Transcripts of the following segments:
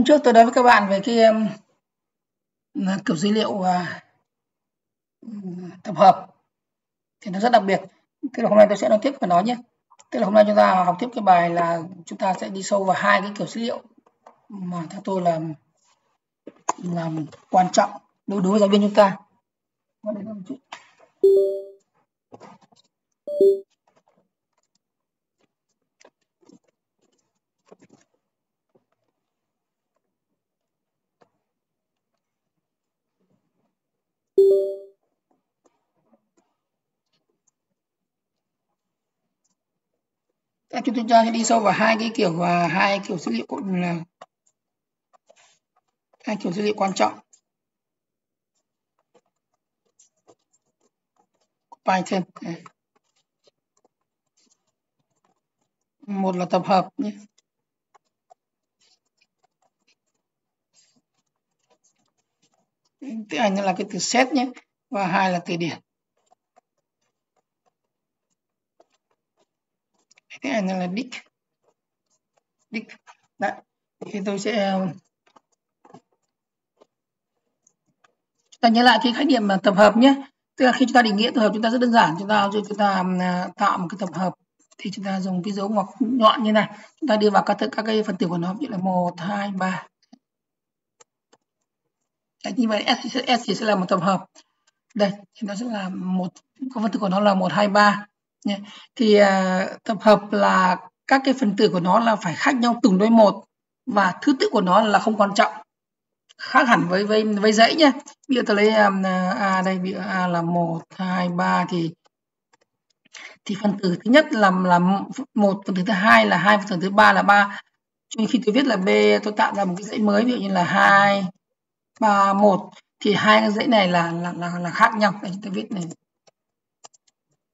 Hôm trước tôi nói với các bạn về cái um, kiểu dữ liệu à, tập hợp thì nó rất đặc biệt. Tức là hôm nay tôi sẽ nói tiếp về nó nhé. Tức là hôm nay chúng ta học tiếp cái bài là chúng ta sẽ đi sâu vào hai cái kiểu dữ liệu mà theo tôi là làm quan trọng đối đối với giáo viên chúng ta. Các chúng ta sẽ đi sâu vào hai cái kiểu và hai kiểu dữ liệu là hai kiểu dữ liệu quan trọng. Python. Một là tập hợp nhé. Tiếng Anh là cái từ set nhé, và hai là từ điển. Tiếng Anh là dict. Dict. Đấy. Thì tôi sẽ, chúng ta nhớ lại cái khái niệm tập hợp nhé. Tức là khi chúng ta định nghĩa tập hợp chúng ta rất đơn giản. Chúng ta chúng ta à, tạo một cái tập hợp thì chúng ta dùng cái dấu ngoặc nhọn như này. Chúng ta đưa vào các các cái phần tử của nó như là một, hai, ba Đấy, như vậy S, S thì sẽ là một tập hợp. Đây thì nó sẽ là một có phân tử của nó là một hai ba. Thì uh, tập hợp là các cái phần tử của nó là phải khác nhau từng đôi một và thứ tự của nó là không quan trọng. Khác hẳn với với với dãy nhé. Bây giờ tôi lấy um, a đây ví dụ a là một hai ba thì thì phần tử thứ nhất là là một phần tử thứ hai là hai phần tử thứ ba là ba. Cho khi tôi viết là b tôi tạo ra một cái dãy mới ví dụ như là hai ba một thì hai cái dãy này là là là, là khác nhau. Đây chúng ta viết này.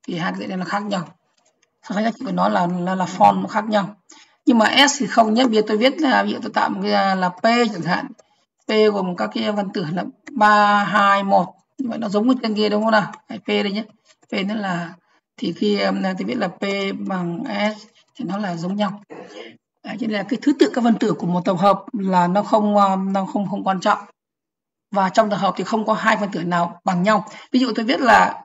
Thì hai cái dãy này là khác nhau. So sánh giá trị của nó là là, là form nó khác nhau. Nhưng mà s thì không nhé. Bây giờ tôi viết là ví dụ tôi tạo một cái à, là p chẳng hạn. P gồm các cái văn tử là ba hai một. Như vậy nó giống với trên kia đúng không nào? P đây nhé. P nó là thì khi em tôi viết là p bằng s thì nó là giống nhau. Đấy, cho nên là cái thứ tự các phân tử của một tập hợp là nó không à, nó không không quan trọng và trong tập hợp thì không có hai phần tử nào bằng nhau. Ví dụ tôi viết là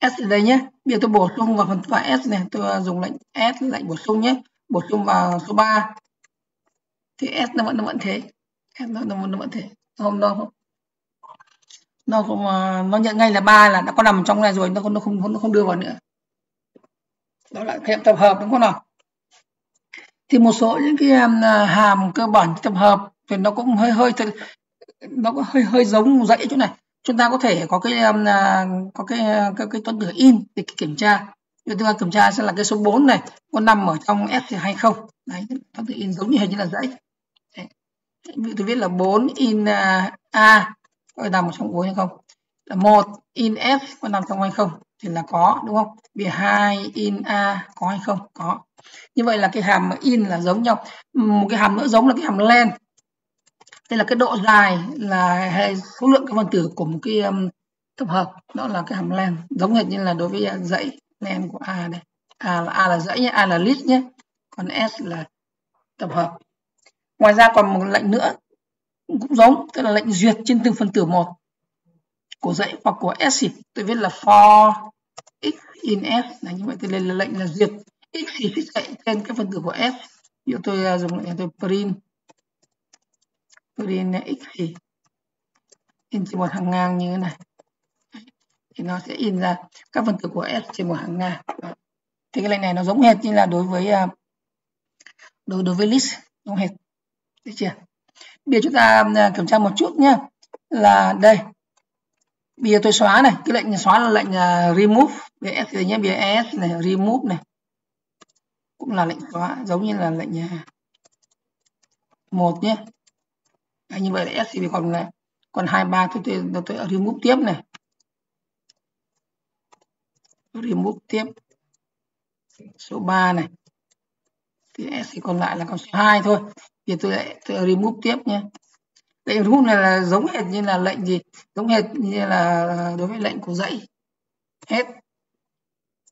s ở đây nhé. Bây giờ tôi bổ sung vào phần và s này. Tôi dùng lệnh s lệnh bổ sung nhé. Bổ sung vào số 3 thì s nó vẫn nó vẫn thế. S nó, nó, nó vẫn thế. Không nó không nó không à, nó nhận ngay là ba là đã có nằm trong này rồi. Nó không nó không nó không đưa vào nữa. Đó là khái tập hợp đúng không nào? Thì một số những cái à, hàm cơ bản tập hợp thì nó cũng hơi hơi nó cũng hơi hơi giống dãy chỗ này. Chúng ta có thể có cái um, à, có cái cái, cái tuần tử in để kiểm tra. Chúng ta kiểm tra sẽ là cái số 4 này có nằm ở trong S hay không? Đấy tuần tử in giống như hình như là dãy. Ví tôi viết là 4 in uh, A có nằm ở trong 4 hay không? Là một in F có nằm trong hay không? Thì là có đúng không? Vì hai in A có hay không? Có. Như vậy là cái hàm in là giống nhau. Một cái hàm nữa giống là cái hàm len đây là cái độ dài là hệ số lượng các phân tử của một cái um, tập hợp đó là cái hàm len. Giống hệt như là đối với uh, dãy len của a đây. A là a là dãy nhé a là list nhé còn s là tập hợp. Ngoài ra còn một lệnh nữa cũng giống tức là lệnh duyệt trên từng phân tử một của dãy hoặc của s tôi viết là for x in s là như vậy tôi lên là lệnh là duyệt x thì chạy trên các phân tử của s ví dụ tôi uh, dùng lệnh tôi print điền x thì in trên một hàng ngang như thế này. Thì nó sẽ in ra các phần tử của s trên một hàng ngang. Thì cái lệnh này nó giống hệt như là đối với à, đối đối với list giống hệt. Được chưa? Bây giờ chúng ta à, kiểm tra một chút nhé là đây. Bây giờ tôi xóa này. Cái lệnh xóa là lệnh uh, remove. S nhé bây giờ s này remove này. Cũng là lệnh xóa giống như là lệnh một nhé. Đấy, như vậy là S còn này còn 23 tôi tôi, tôi ở remove tiếp này. Remove tiếp. Số 3 này. Thì S còn lại là còn số 2 thôi. Thì tôi lại tôi remove tiếp nhé. Lệnh remove này là giống hệt như là lệnh gì? Giống hệt như là đối với lệnh của dãy. Hết.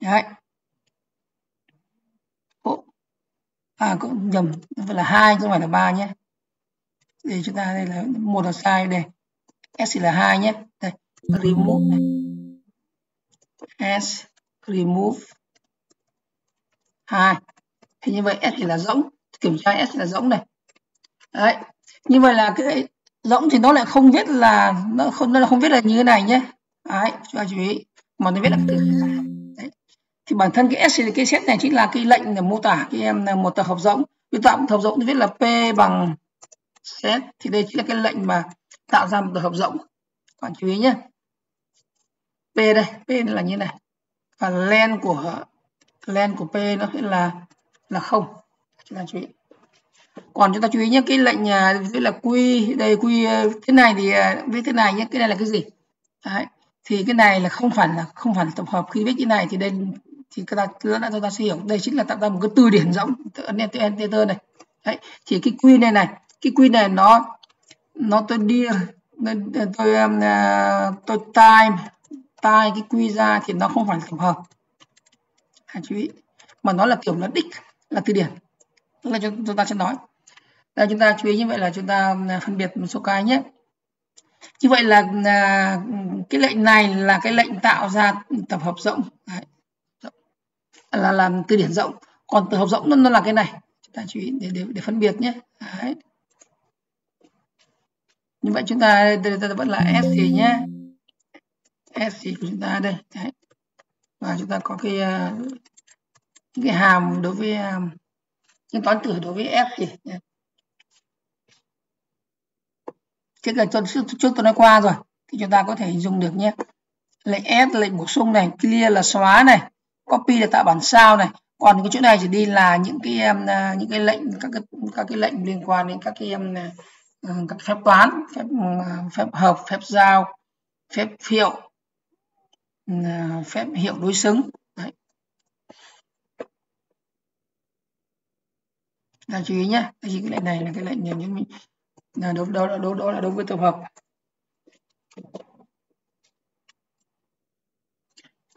Đấy. À cũng nhầm. Phải là hai không phải là ba nhé để chúng ta đây là một là sai đây. S là hai nhé. Đây, remove này. S, remove hai. Thì như vậy s thì là rỗng. Kiểm tra s là rỗng này. Đấy, như vậy là cái rỗng thì nó lại không viết là, nó không nó không viết là như thế này nhé. Đấy cho chú ý. Mà nó viết là từ đấy. thì bản thân cái s cái set này chính là cái lệnh để mô tả cái em là một tập hợp rỗng. Cái tập hợp rỗng thì viết là p bằng set thì đây chính là cái lệnh mà tạo ra một tổ hợp rỗng. Bạn chú ý nhé p đây. P là như này. Và len của len của p nó sẽ là là không. Chúng ta chú ý. Còn chúng ta chú ý nhé cái lệnh uh, là quy đây quy à, thế này thì à, viết thế này nhé cái này là cái gì? Đấy. thì cái này là không phải là không phải là tập hợp. Khi viết như này thì đây thì chúng ta nữa đã chúng ta sẽ hiểu. Đây chính là tạo ra một cái từ điển rỗng. Ấn enter này. Đấy. thì cái quy này này cái quy này nó nó tôi đi tôi tôi, tôi time time cái quy ra thì nó không phải tổng tập hợp. Hãy chú ý. Mà nó là kiểu nó đích là từ điển. Tức là chúng ta sẽ nói. Đây chúng ta chú ý như vậy là chúng ta à, phân biệt một số cái nhé. Như vậy là à, cái lệnh này là cái lệnh tạo ra tập hợp rộng. Đấy. là làm từ điển rộng. Còn tập hợp rộng nó, nó là cái này. Chúng ta chú ý để để, để phân biệt nhé. Đấy như vậy chúng ta đây, vẫn là s gì nhé s gì của chúng ta đây? Đấy. và chúng ta có cái uh, cái hàm đối với ờ, những toán tử đối với f gì? Nhé cái là tuần trước, trước tôi nói qua rồi. Thì chúng ta có thể dùng được nhé. Lệnh S lệnh bổ sung này clear là xóa này copy là tạo bản sao này. Còn cái chỗ này chỉ đi là những cái um, những cái lệnh các cái các cái lệnh liên quan đến các cái um, uh, Ừ, các phép toán phép ừ, phép hợp phép giao phép hiệu ừ, phép hiệu đối xứng Đấy. Là chú ý nhé cái lệnh này là cái lệnh những là đó đó là đúng đó là đối với tập hợp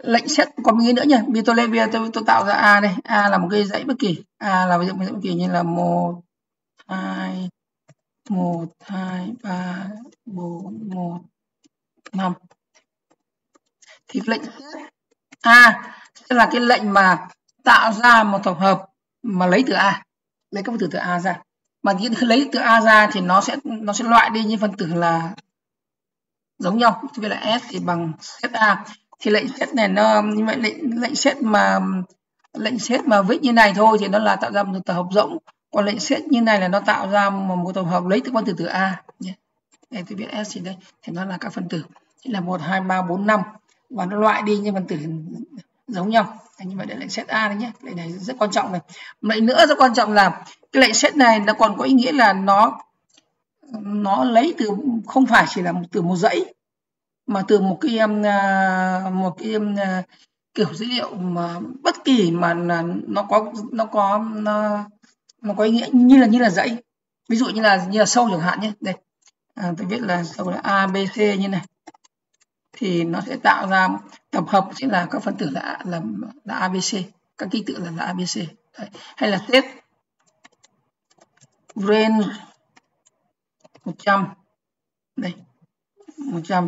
lệnh xét có một nghĩa nữa nhỉ bây tôi lên bây giờ tôi, tôi tạo ra a đây a là một cái dãy bất kỳ a là ví dụ một dãy bất kỳ như là một hai một, hai, ba, bốn, một, năm. Thì lệnh a sẽ à, là cái lệnh mà tạo ra một tập hợp mà lấy từ a. Lấy các từ từ a ra. Mà khi lấy từ a ra thì nó sẽ nó sẽ loại đi những phân tử là giống nhau. Thì vậy là s thì bằng set a. Thì lệnh set này nó, như vậy lệnh lệnh set mà, lệnh set mà viết như này thôi thì nó là tạo ra một tập hợp rỗng còn lệnh set như này là nó tạo ra một, tổng hợp lấy từ phân tử từ a. Nhé. Đây tôi viết s thì đây thì nó là các phân tử. Thì là một hai ba bốn năm. Và nó loại đi những phân tử giống nhau. Như vậy để lệnh set a đấy nhé. Lệnh này rất quan trọng này. Lệnh nữa rất quan trọng là cái lệnh set này nó còn có ý nghĩa là nó nó lấy từ không phải chỉ là từ một dãy mà từ một cái um, à, một cái um, à, kiểu dữ liệu mà bất kỳ mà nó có nó có nó, nó có ý nghĩa như là như là dãy. Ví dụ như là như là sâu chẳng hạn nhé. Đây. À, tôi viết là sâu là a b c như này. Thì nó sẽ tạo ra tập hợp sẽ là các phân tử là là, là abc các ký tự là là abc Đấy. hay là set range 100 đây. 100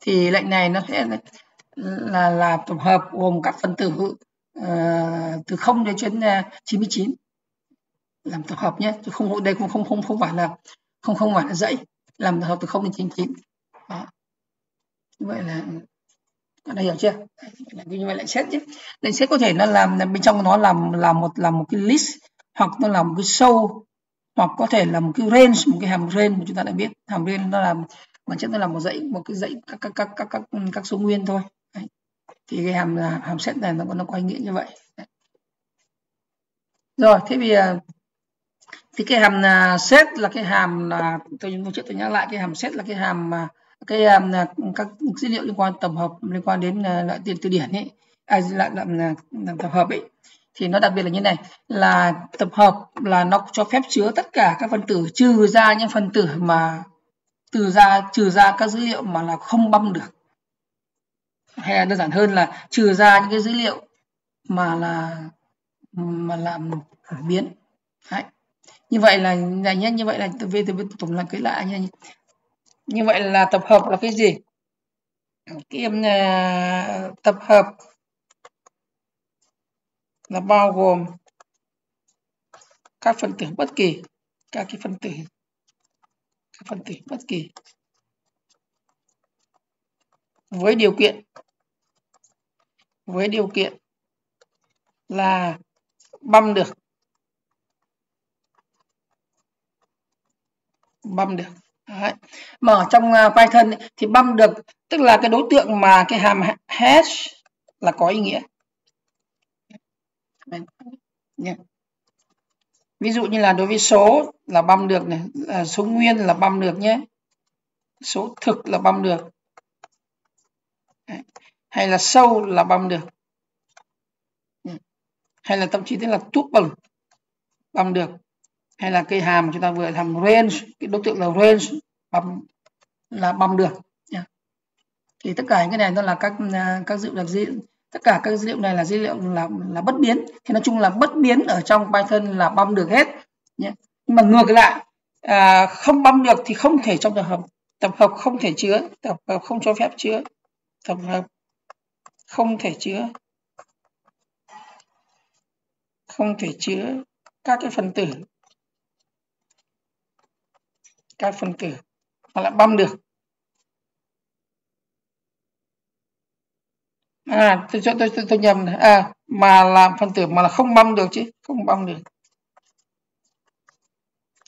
thì lệnh này nó sẽ là là tập hợp gồm các phân tử uh, từ 0 đến trên 99 làm tập hợp nhé. Chứ không đây cũng không không không phải là không không phải là dãy làm tập hợp từ 0 đến 99 đó. Như vậy là các bạn hiểu chưa? Như vậy lại xét chứ lệnh xét có thể nó làm bên trong nó làm làm một làm một cái list hoặc nó làm một cái show hoặc có thể là một cái range một cái hàm range mà chúng ta đã biết. Hàm range nó làm bản chất nó là một dãy một cái dãy các các các các các, các số nguyên thôi. Đấy. thì cái hàm hàm set này nó nó có ý nghĩa như vậy. Đấy. rồi thế bây giờ thì cái hàm à, set là cái hàm là tôi nhớ tôi nhắc lại cái hàm set là cái hàm mà cái um, các dữ liệu liên quan tổng hợp liên quan đến uh, loại tiền từ điển ấy à, lại là, tổng tập hợp ấy. Thì nó đặc biệt là như này là tập hợp là nó cho phép chứa tất cả các phân tử trừ ra những phân tử mà từ ra trừ ra các dữ liệu mà là không băm được. Hay là đơn giản hơn là trừ ra những cái dữ liệu mà là mà làm phổ biến. Đấy như vậy là là nhé như vậy là từ về từ tổng là cái lại nha như vậy là tập hợp là cái gì? Cái uh, tập hợp là bao gồm các phân tử bất kỳ các cái phân tử các phân tử bất kỳ với điều kiện với điều kiện là băm được. Băm được. Đấy. mà ở trong uh, Python thì băm được tức là cái đối tượng mà cái hàm hash là có ý nghĩa. Ví dụ như là đối với số là băm được này à, số nguyên là băm được nhé. Số thực là băm được. Hay là sâu là băm được. Hay là thậm chí tức là tuple băm được hay là cây hàm chúng ta vừa làm range cái đối tượng là range băm là băm được. Thì tất cả những cái này nó là các à, các dữ liệu dữ tất cả các dữ liệu này là dữ liệu là là bất biến. Thì nói chung là bất biến ở trong Python là băm được hết. Nhé nhưng mà ngược lại à, không băm được thì không thể trong tập hợp tập hợp không thể chứa tập hợp không cho phép chứa tập hợp không thể chứa không thể chứa các cái phần tử các phần tử hoặc lại băm được. À tôi tôi tôi, tôi nhầm này. à mà làm phần tử mà là không băm được chứ không băm được.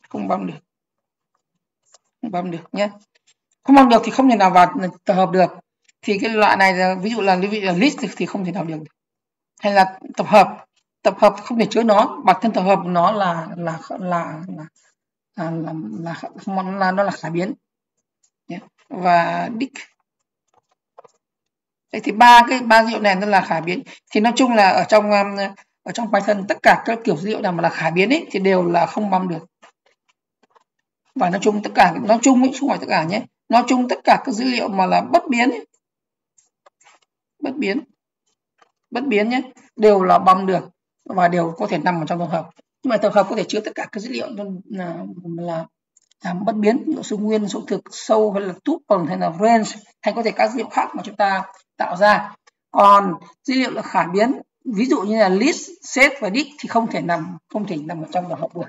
Không băm được. Không băm được nhé. Không băm được thì không thể nào vào tập hợp được. Thì cái loại này ví dụ là ví dụ là list thì không thể nào được. Hay là tập hợp. Tập hợp không thể chứa nó. Bản thân tập hợp nó là là là là À, là là, là, là, là nó là khả biến. Và đích. Đấy thì ba cái ba dữ liệu này nó là khả biến. Thì nói chung là ở trong um, ở trong Python tất cả các kiểu dữ liệu nào mà là khả biến ấy thì đều là không băm được. Và nói chung tất cả nói chung ấy không phải tất cả nhé. Nói chung tất cả các dữ liệu mà là bất biến ấy, bất biến. Bất biến nhé. Đều là băm được và đều có thể nằm ở trong tổng hợp nhưng mà tập hợp có thể chứa tất cả các dữ liệu là, là là bất biến ví dụ số nguyên số thực sâu hay là tuple hay là range hay có thể các dữ liệu khác mà chúng ta tạo ra. Còn dữ liệu là khả biến ví dụ như là list set và dict thì không thể nằm không thể nằm ở trong tập hợp được.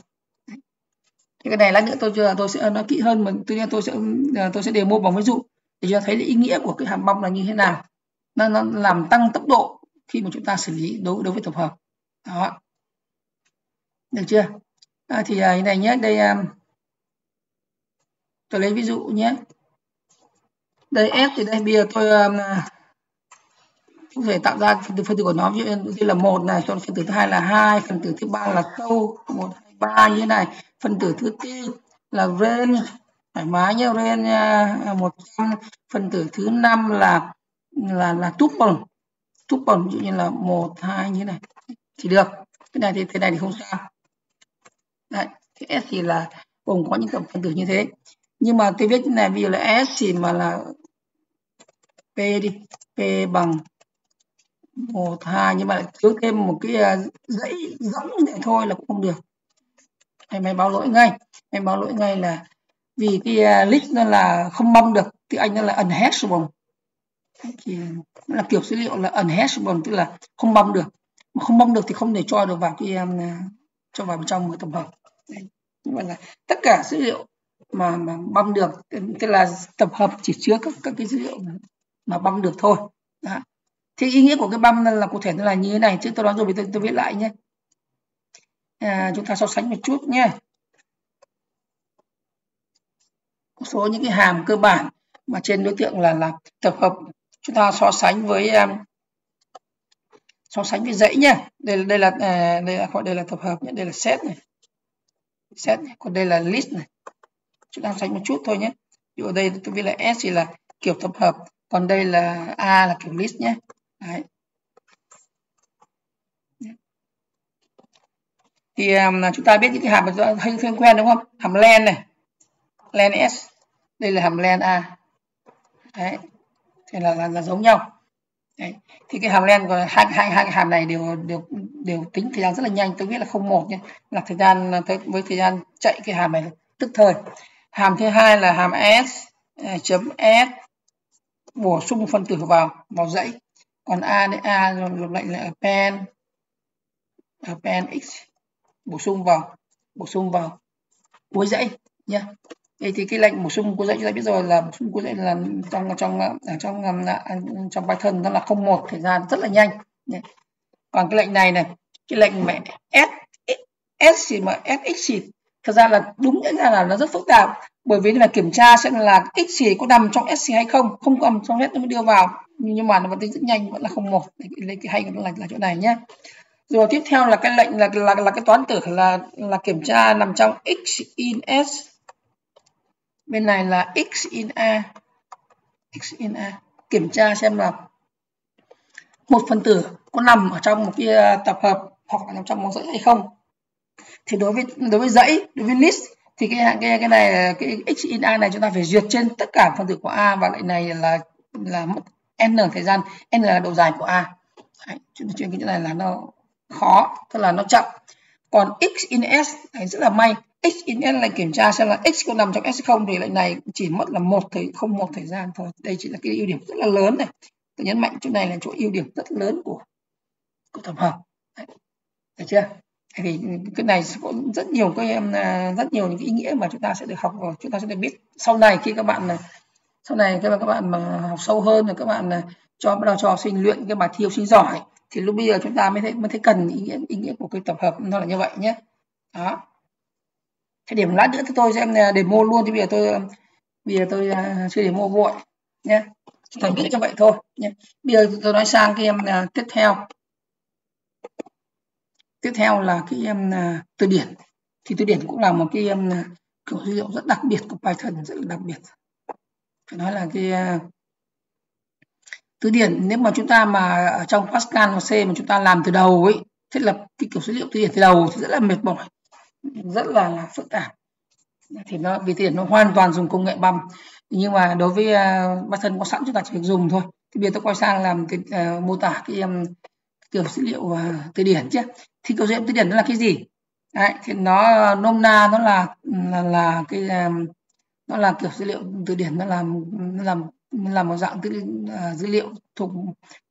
Thì cái này lát nữa tôi tôi sẽ nói kỹ hơn mà tuy nhiên tôi sẽ ờ, tôi sẽ demo bằng ví dụ để cho thấy ý nghĩa của cái hàm băm là như thế nào. Nó, nó làm tăng tốc độ khi mà chúng ta xử lý đối đối với tập hợp. Đó được chưa? À, thì à, này nhé đây à, tôi lấy ví dụ nhé. Đây f thì đây bây giờ tôi à, có thể tạo ra phần tử phân tử của nó. Ví dụ như là một này còn phần tử thứ hai là hai phần tử thứ ba là câu một hai ba như thế này. Phần tử thứ tư là range thoải mái nhé range à, à, một trăm. Phần tử thứ năm là là là tuple tuple ví dụ như là một hai như thế này. Thì được. Cái này thì thế này thì không sao. Đấy, thì s thì là gồm có những tổng phân tử như thế. Nhưng mà tôi viết như này ví dụ là s thì mà là p đi p bằng một hai nhưng mà lại thiếu thêm một cái à, dãy giống như thế thôi là cũng không được. Hay mày báo lỗi ngay. Mày báo lỗi ngay là vì cái à, list nó là không mong được thì anh nó là unhashable. Thì nó là kiểu dữ liệu là unhashable tức là không mong được. Mà không mong được thì không thể cho được vào cái em cho vào bên trong một tổng hợp. Đấy. là tất cả dữ liệu mà mà băm được tức là tập hợp chỉ chứa các các cái dữ liệu mà, mà băm được thôi Đó. thì ý nghĩa của cái băm là cụ thể nó là như thế này chứ tôi nói rồi tôi, tôi viết lại nhé à, chúng ta so sánh một chút nhé một số những cái hàm cơ bản mà trên đối tượng là là tập hợp chúng ta so sánh với um, so sánh với dãy nhé đây đây là à, đây là gọi đây là tập hợp nhé đây là set này set. Này. còn đây là list này. Chúng ta sánh một chút thôi nhé. Ví dụ đây tôi viết là s thì là kiểu tập hợp. Còn đây là a là kiểu list nhé. Đấy. thì um, chúng ta biết những cái hàm mà hay quen đúng không? Hàm len này. Len s. Đây là hàm len a. Đấy. Thì là, là, là giống nhau đấy. thì cái hàm len của hai hai hai cái hàm này đều đều đều tính thời gian rất là nhanh. Tôi biết là không một nhé là thời gian với thời gian chạy cái hàm này tức thời. Hàm thứ hai là hàm s à, chấm s, bổ sung phân tử vào vào dãy. Còn a đấy a rồi lệnh là append append à, x, bổ sung vào, bổ sung vào cuối dãy nhé thì, thì cái lệnh bổ sung cuối dạy chúng ta biết rồi là bổ sung của dạy là trong trong ở trong um, trong Python nó là không một thời gian rất là nhanh. Còn cái lệnh này này cái lệnh mẹ s s gì mà sx gì thật ra là đúng nghĩa ra là nó rất phức tạp. Bởi vì là kiểm tra xem là x gì có nằm trong sc hay không không nằm trong hết nó mới đưa vào. Nhưng mà nó vẫn tính rất nhanh vẫn là không một. Lấy cái hay của nó là, là chỗ này nhé rồi tiếp theo là cái lệnh là là, là cái toán tử là là kiểm tra nằm trong x in s bên này là x in a. X in a. Kiểm tra xem là một phần tử có nằm ở trong một cái à, tập hợp hoặc là nằm trong một dãy hay không. Thì đối với đối với dãy đối với list thì cái cái cái này cái x in a này chúng ta phải duyệt trên tất cả phần tử của a và lại này là là mất n thời gian. N là độ dài của a. Đấy, chuyện cái này là nó khó tức là nó chậm. Còn x in s này rất là may x in n là kiểm tra xem là x có nằm trong s không thì lệnh này chỉ mất là một thời, không một thời gian thôi. Đây chỉ là cái ưu điểm rất là lớn này. Tôi nhấn mạnh chỗ này là chỗ ưu điểm rất lớn của của tập hợp. Đấy. được chưa? Thì cái này có rất nhiều cái em rất nhiều những cái ý nghĩa mà chúng ta sẽ được học rồi chúng ta sẽ được biết sau này khi các bạn à, sau này các bạn các bạn mà học sâu hơn rồi các bạn à, cho, bắt đầu cho học sinh luyện cái bài thi học sinh giỏi thì lúc bây giờ chúng ta mới thấy mới thấy cần ý nghĩa ý nghĩa của cái tập hợp nó là như vậy nhé. Đó cái điểm lát nữa thì tôi sẽ à, demo luôn. Thì bây giờ tôi, bây giờ tôi chưa chưa demo vội nhé thành biết như vậy thôi nhé bây giờ tôi nói sang cái em à, tiếp theo. Tiếp theo là cái em từ điển. Thì từ điển cũng là một cái em kiểu dữ liệu rất đặc biệt của Python, rất là đặc biệt. Phải nói là cái từ điển, nếu mà chúng ta mà ở trong Pascal và C mà chúng ta làm từ đầu ấy, thiết lập cái kiểu dữ liệu từ điển từ đầu thì rất là mệt mỏi rất là, là phức tạp. Thì nó vì tiền nó hoàn toàn dùng công nghệ băm. Nhưng mà đối với uh, thân có sẵn chúng ta chỉ việc dùng thôi. Thì bây giờ tôi quay sang làm cái uh, mô tả cái um, kiểu dữ liệu uh, từ điển chứ. Thì kiểu dữ liệu từ điển nó là cái gì? Đấy, thì nó nôm na nó là là, là cái um, nó là kiểu dữ liệu từ điển nó làm nó làm là một dạng dữ, uh, dữ liệu thuộc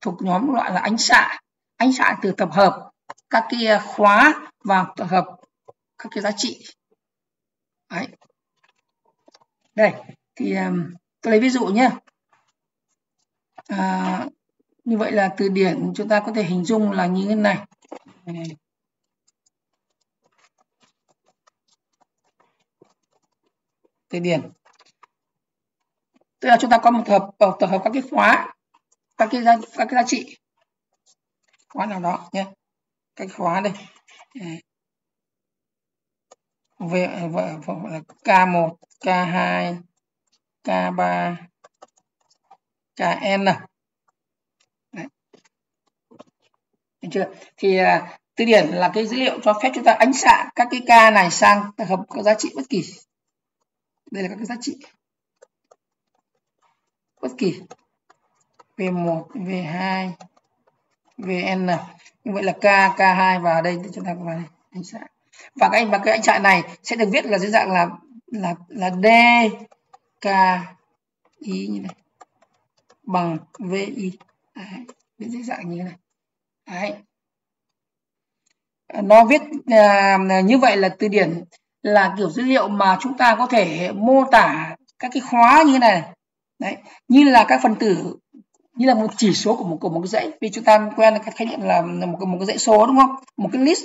thuộc nhóm loại là ánh xạ. Ánh xạ từ tập hợp các cái khóa và tập hợp các cái giá trị. Đấy. đây thì um, tôi lấy ví dụ nhé. À, như vậy là từ điển chúng ta có thể hình dung là như thế này. Từ điển. Tức là chúng ta có một tập hợp ờ, tập hợp các cái khóa các cái giá, các cái giá trị. Khóa nào đó nhé. Cái khóa đây về K1 K2 K3 KN Đấy. Được chưa? Thì à, từ điển là cái dữ liệu cho phép chúng ta ánh xạ các cái k này sang tập hợp các giá trị bất kỳ. Đây là các cái giá trị bất kỳ V1, V2, VN. Như vậy là K, K2 và đây chúng ta có vào đây ánh xạ và cái và cái anh trại này sẽ được viết là dưới dạng là là là d k i như này. Bằng vi Đấy, viết dưới dạng như này. Đấy. nó viết à, như vậy là từ điển là kiểu dữ liệu mà chúng ta có thể mô tả các cái khóa như này. Đấy. Như là các phần tử như là một chỉ số của một của một cái dãy. Vì chúng ta quen là cái khái niệm là một, một cái dãy số đúng không? Một cái list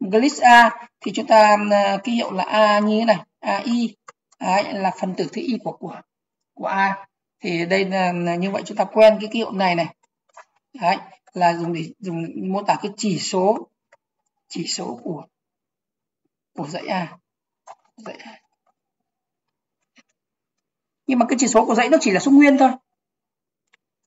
một cái list A thì chúng ta ờ, ký hiệu là A như thế này AI Đấy, là phần tử thứ y của của của A. Thì đây là, là như vậy chúng ta quen cái ký hiệu này này. Đấy, là dùng để dùng mô tả cái chỉ số chỉ số của của dãy A. Dãy A. Nhưng mà cái chỉ số của dãy nó chỉ là số nguyên thôi.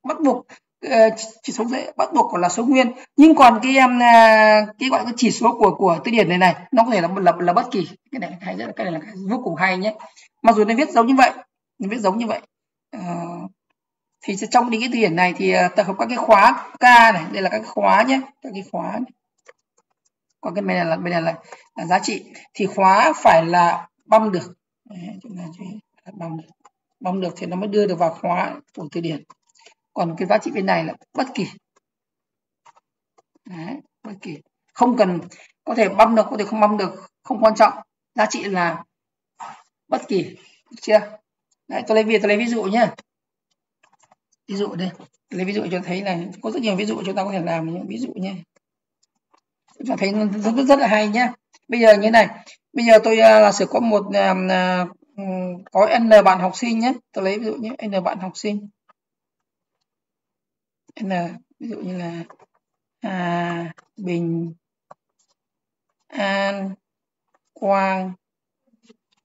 Bắt buộc Ờ, chỉ số dễ bắt buộc là số nguyên. Nhưng còn cái em à, cái gọi cái chỉ số của của từ điển này này nó có thể là là, là bất kỳ cái này hay rất cái này là cái vô cùng hay nhé. Mặc dù nó viết giống như vậy nó viết giống như vậy. À, thì trong những cái từ điển này thì à, tập hợp các cái khóa k này đây là các cái khóa nhé các cái khóa này. còn cái này là bên này là, là giá trị. Thì khóa phải là băm được. Chúng ta băm được. Băm được thì nó mới đưa được vào khóa của từ điển còn cái giá trị bên này là bất kỳ. Đấy, bất kỳ. Không cần có thể băm được có thể không băm được không quan trọng. Giá trị là bất kỳ được chưa? Đấy, tôi lấy việc tôi lấy ví dụ nhé ví dụ đây lấy ví dụ cho thấy là có rất nhiều ví dụ chúng ta có thể làm những ví dụ nhé chúng ta thấy rất, rất, rất là hay nhé bây giờ như này bây giờ tôi là sử có một uh, có n bạn học sinh nhé tôi lấy ví dụ như n bạn học sinh n ví dụ như là à, bình an quang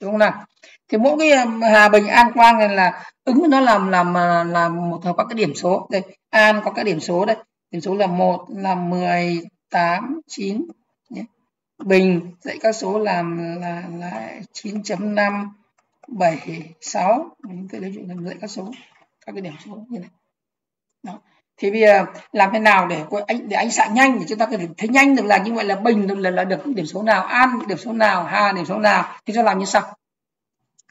đúng không nào? Thì mỗi cái um, hà bình an quang này là ứng nó làm làm à, làm một hợp các cái điểm số. Đây an có cái điểm số đây. Điểm số là một là 10 8 9 nhé. bình dạy các số làm là là 9.5 7 6 mình tôi lấy chuyện dạy các số các cái điểm số như này. Đó thì bây giờ làm thế nào để anh để anh xạ nhanh để chúng ta có thể thấy nhanh được là như vậy là bình là, là được điểm số nào an điểm số nào hà điểm số nào thì chúng ta làm như sau.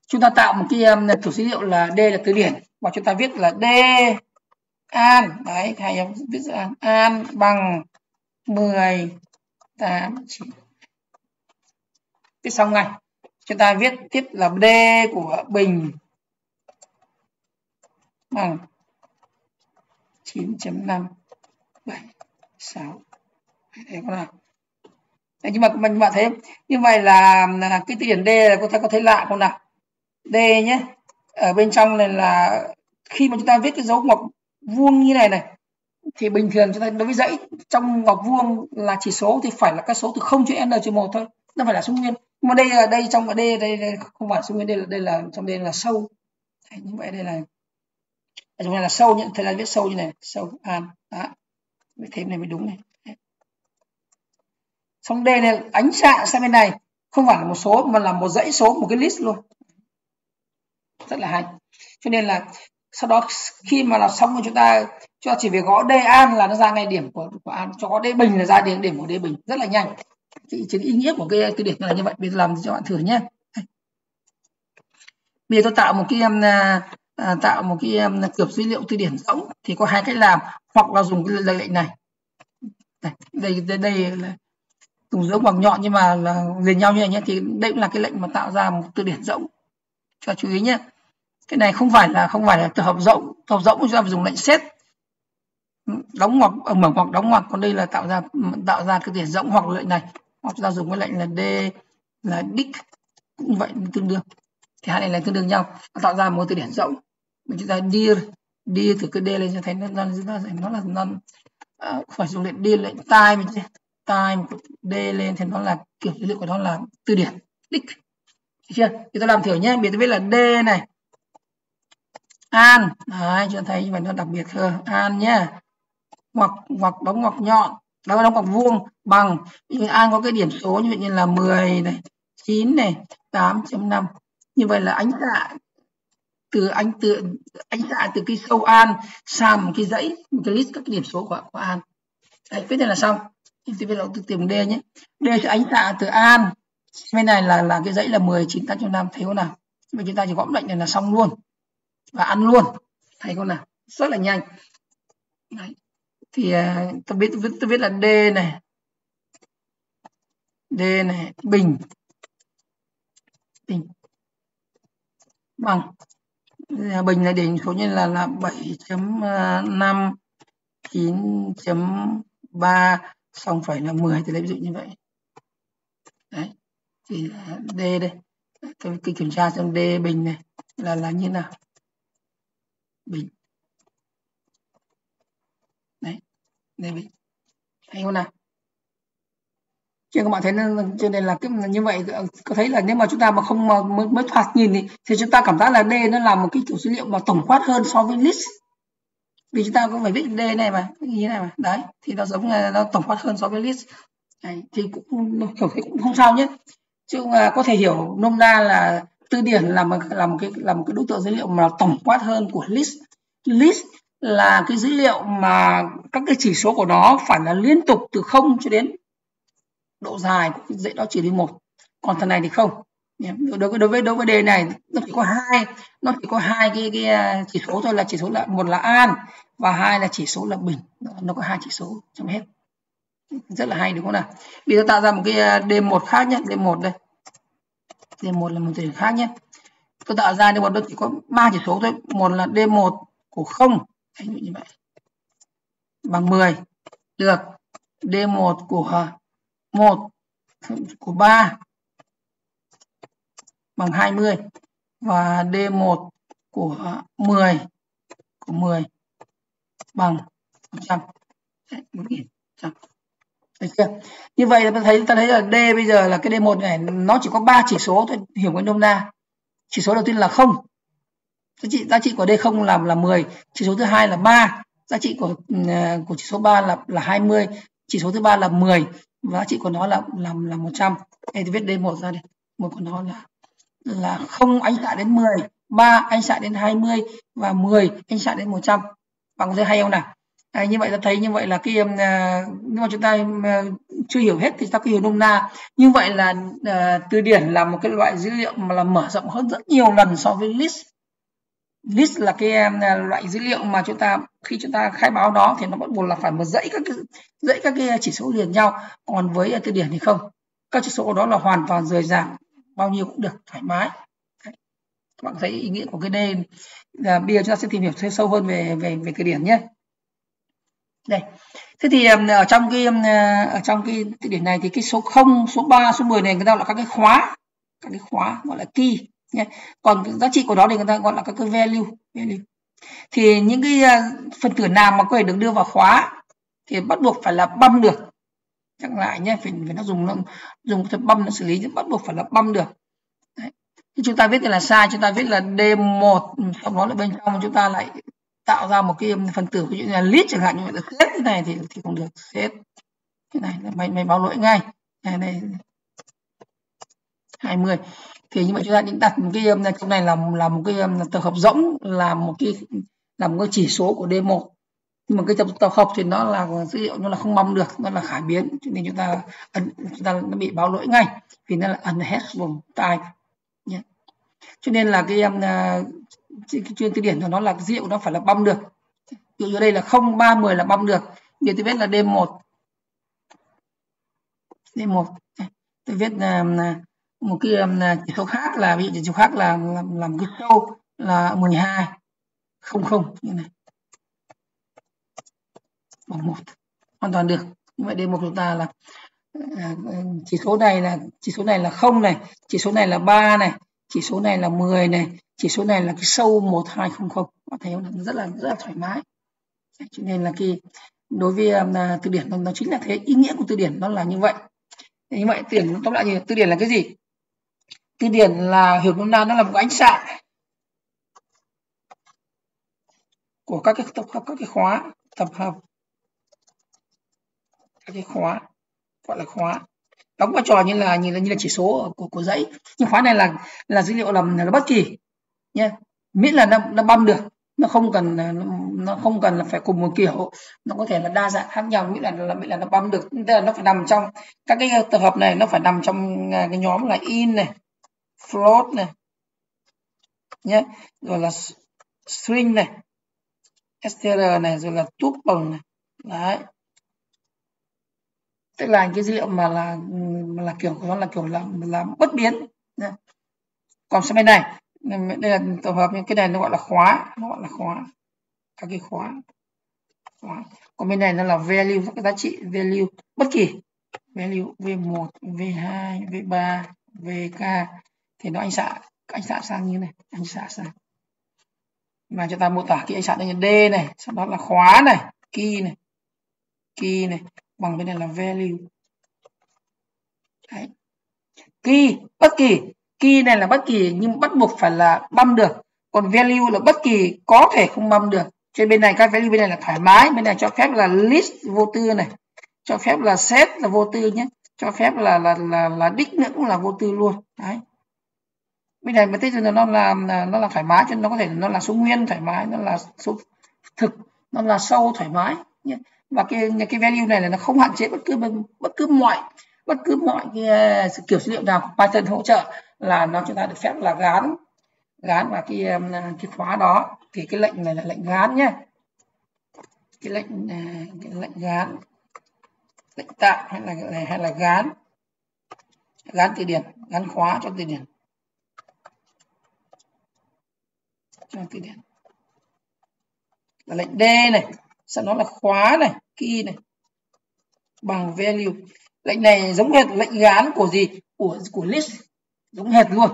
Chúng ta tạo một cái um, kiểu số liệu là d là từ điển và chúng ta viết là d an đấy hay em viết là an bằng 10 8 9 viết xong ngay. Chúng ta viết tiếp là d của bình bằng 9.5 7 6 Đấy, có nào Đấy, nhưng mà mình bạn thấy như vậy là, là cái từ điển D là có thể có thấy lạ không nào? D nhé ở bên trong này là khi mà chúng ta viết cái dấu ngoặc vuông như này này thì bình thường chúng ta đối với dãy trong ngoặc vuông là chỉ số thì phải là các số từ 0 cho n trừ 1 thôi nó phải là số nguyên nhưng mà đây là đây trong ở đây đây, đây không phải số nguyên đây là đây là trong đây là sâu. Đấy, như vậy đây là ở trong này là sâu nhận thời là viết sâu như này sâu an đó viết thêm này mới đúng này. Xong đây này ánh xạ sang bên này không phải là một số mà là một dãy số một cái list luôn. Rất là hay. Cho nên là sau đó khi mà làm xong rồi chúng ta cho chỉ việc gõ d an là nó ra ngay điểm của, của an. Cho gõ d bình là ra điểm điểm của d bình. Rất là nhanh. Thì, chính ý nghĩa của cái từ điển là như vậy. Bây giờ làm cho bạn thử nhé. Bây giờ tôi tạo một cái um, à, à, tạo một cái um, dữ liệu từ điển rỗng thì có hai cách làm hoặc là dùng cái lệnh này. Đây đây đây, là dùng dấu bằng nhọn nhưng mà là liền nhau như này nhé thì đây cũng là cái lệnh mà tạo ra một từ điển rỗng. Cho chú ý nhé. Cái này không phải là không phải là tập hợp rộng tập hợp rộng chúng ta phải dùng lệnh set. Ừ, đóng ngoặc ờ, mở ngoặc đóng ngoặc còn đây là tạo ra tạo ra cái điển rộng hoặc lệnh này. Hoặc chúng ta dùng cái lệnh là d là đích cũng vậy tương đương thì hai này là tương đương nhau. Nó tạo ra một từ điển rộng. Mình chúng ta đi đi từ cái d lên cho thấy nó nó nó là nó uh, phải dùng lệnh đi lệnh time time d lên thì nó là kiểu dữ liệu của nó là từ điển được chưa? Thì tôi làm thử nhé. Biệt tôi là d này. An. Đấy cho thấy như vậy nó đặc biệt hơn. An nhé. Hoặc hoặc đóng ngoặc nhọn. Đó đóng ngoặc vuông bằng. Như an có cái điểm số như vậy như là 10 này 9 này 8.5 như vậy là ánh xạ từ anh từ ánh xạ từ cái sâu an sang một cái dãy một cái list các cái điểm số của, của an. Đấy viết này là xong. Thì viết là từ tìm d nhé. D sẽ ánh xạ từ an. Bên này là là cái dãy là 10 9 8.5 thấy không nào? Vậy chúng ta chỉ gõ lệnh này là xong luôn. Và ăn luôn. Thấy không nào? Rất là nhanh. Đấy. thì uh, tôi biết tôi, tôi biết là d này. D này bình. Bình. Vâng. bằng bình này đỉnh số nhân là là 7.5 9.3 xong phải là 10 thì lấy ví dụ như vậy. Đấy, thì d đây. Tôi kiểm tra xem d bình này là là như nào. Bình. Đấy đây bình. Hay không nào? Cho các bạn thấy cho nên là cái như vậy ờ, có thấy là nếu mà chúng ta mà không mà mới, mới thoạt nhìn thì, thì chúng ta cảm giác là D nó là một cái kiểu dữ liệu mà tổng quát hơn so với list. Vì chúng ta cũng phải viết D này mà như này mà. Đấy thì nó giống là nó tổng quát hơn so với list. Đấy, thì cũng kiểu thấy cũng không sao nhé. Chứ mà có thể hiểu nôm na là từ điển là một là một cái là một cái đối tượng dữ liệu mà tổng quát hơn của list. List là cái dữ liệu mà các cái chỉ số của nó phải là liên tục từ 0 cho đến độ dài của dãy đó trừ đi một. Còn thằng này thì không. Đối với đối với đối với đề này nó chỉ có hai nó chỉ có hai cái, cái à, chỉ số thôi là chỉ số là một là an và hai là chỉ số là bình. Nó có hai chỉ số trong hết. Rất là hay đúng không nào? Bây giờ tạo ra một cái à, d một khác nhé d một đây. D một là một điểm khác nhé. Tôi tạo ra d một nó chỉ có ba chỉ số thôi. Một là d một của không. Như vậy. Bằng 10 được. D1 của 1 của 3 bằng 20 và D1 của 10 của 10 bằng 100 Đấy, 100. được chưa? Như vậy ta thấy ta thấy là D bây giờ là cái D1 này nó chỉ có 3 chỉ số thôi hiểu cái nôm na. Chỉ số đầu tiên là 0. giá trị giá trị của D0 là là 10 chỉ số thứ hai là 3 giá trị của ừ, à, của chỉ số 3 là là 20 chỉ số thứ ba là 10 giá trị của nó là là là 100 đây thì viết D1 ra đây một của nó là là không anh xạ đến 10 3 anh xạ đến 20 và 10 anh xạ đến 100 bằng dây hay không nào? À, như vậy ta thấy như vậy là cái uh, nhưng mà chúng ta uh, chưa hiểu hết thì ta cứ hiểu nôm na. Như vậy là uh, từ điển là một cái loại dữ liệu mà là mở rộng hơn rất nhiều lần so với list list là cái à, loại dữ liệu mà chúng ta khi chúng ta khai báo đó thì nó bắt buộc là phải một dãy các cái dãy các cái chỉ số liền nhau. Còn với từ điển thì không. Các chỉ số đó là hoàn toàn rời rạc bao nhiêu cũng được thoải mái. Đấy. các bạn thấy ý nghĩa của cái đây là bây giờ chúng ta sẽ tìm hiểu thêm sâu hơn về về về từ điển nhé. Đây. Thế thì ở trong cái à, ở trong cái từ điển này thì cái số 0, số 3, số 10 này người ta là các cái khóa. Các cái khóa gọi là key còn giá trị của nó thì người ta gọi là các cái value value. Thì những cái à, phần tử nào mà có thể được đưa vào khóa thì bắt buộc phải là băm được. Chẳng lại nhé phải, phải nó dùng nó dùng thuật băm nó xử lý bắt buộc phải là băm được. Đấy. Chúng ta viết là sai chúng ta viết là d1 sau ừ, đó là bên trong chúng ta lại tạo ra một cái phần tử ví dụ như là list chẳng hạn như vậy là thế này thì thì không được set cái này là mày mày báo lỗi ngay. Này này 20 thì như vậy chúng ta định đặt một cái um, trong này là là một cái um, tập hợp rỗng là một cái là một cái chỉ số của D1 nhưng mà cái tập, tập hợp thì nó là dữ liệu nó là không mong được nó là khải biến. Cho nên chúng ta chúng ta nó bị báo lỗi ngay vì nó là unhashable type yeah. cho nên là cái um, à, em chuyên từ điển của nó là dữ liệu nó phải là băm được. Ví dụ đây là 0 3 10 là băm được. Bây tôi viết là D1 D1 tôi viết là một cái um, à, chỉ số khác là ví dụ chỉ số khác là làm, làm cái sâu là 12 không không như này. Bằng một hoàn toàn được. Như vậy D1 chúng ta là à, à, chỉ số này là chỉ số này là không này chỉ số này là 3 này chỉ số này là 10 này chỉ số này là cái sâu 1200 có thấy không? Rất là rất là thoải mái. Cho nên là cái đối với um, à, từ điển nó, nó chính là thế. Ý nghĩa của từ điển nó là như vậy. Như vậy tiền tóm lại như từ điển là cái gì? Từ điển là hiểu nôm na nó là một ánh xạ của các cái tập hợp các cái khóa tập hợp. Các cái khóa gọi là khóa. Đóng vai trò như là như là như là chỉ số của của dãy. Nhưng khóa này là là dữ liệu làm là bất kỳ nhé miễn là nó, nó băm được. Nó không cần nó không cần là phải cùng một kiểu. Nó có thể là đa dạng khác nhau miễn là là miễn là nó băm được. Tức là nó phải nằm trong các cái tập hợp này nó phải nằm trong à, cái nhóm là in này float này. Nhé rồi là string này. Str này, rồi là tuple này. Đấy. Tức là cái dữ liệu mà là là kiểu, nó là kiểu là là bất biến. Còn sang bên này đây là tổ hợp những cái này nó gọi là khóa, nó gọi là khóa, các cái khóa. Khóa. Còn bên này nó là value, các cái giá trị, value bất kỳ. Value v1 v2 v3 vk thì nó anh xạ anh xạ sang như này, anh xạ sang. Mà chúng ta mô tả cái anh xạ như d này, sau đó là khóa này, key này key này, bằng bên này là value. Đấy. key, bất kỳ, key này là bất kỳ, nhưng bắt buộc phải là băm được. Còn value là bất kỳ, có thể không băm được. Trên bên này, các value bên này là thoải mái, bên này cho phép là list vô tư này, cho phép là set là vô tư nhé, cho phép là là là là đích nữa cũng là vô tư luôn. Đấy bên này mình tích là nó là nó là thoải mái cho nên nó có thể nó là số nguyên thoải mái, nó là số thực, nó là sâu thoải mái và cái cái value này là nó không hạn chế bất cứ bất cứ mọi, bất cứ mọi cái kiểu dữ liệu nào Python hỗ trợ là nó chúng ta được phép là gán gán vào cái um, cái khóa đó. Thì cái lệnh này là lệnh gán nhé. Cái lệnh à, cái lệnh gán, lệnh tạo hay là hay là gán gán từ điển gắn khóa cho từ điển. Cho từ điển là lệnh D này sau đó là khóa này, key này. Bằng value. Lệnh này giống hệt lệnh gán của gì? Của của list. Giống hệt luôn.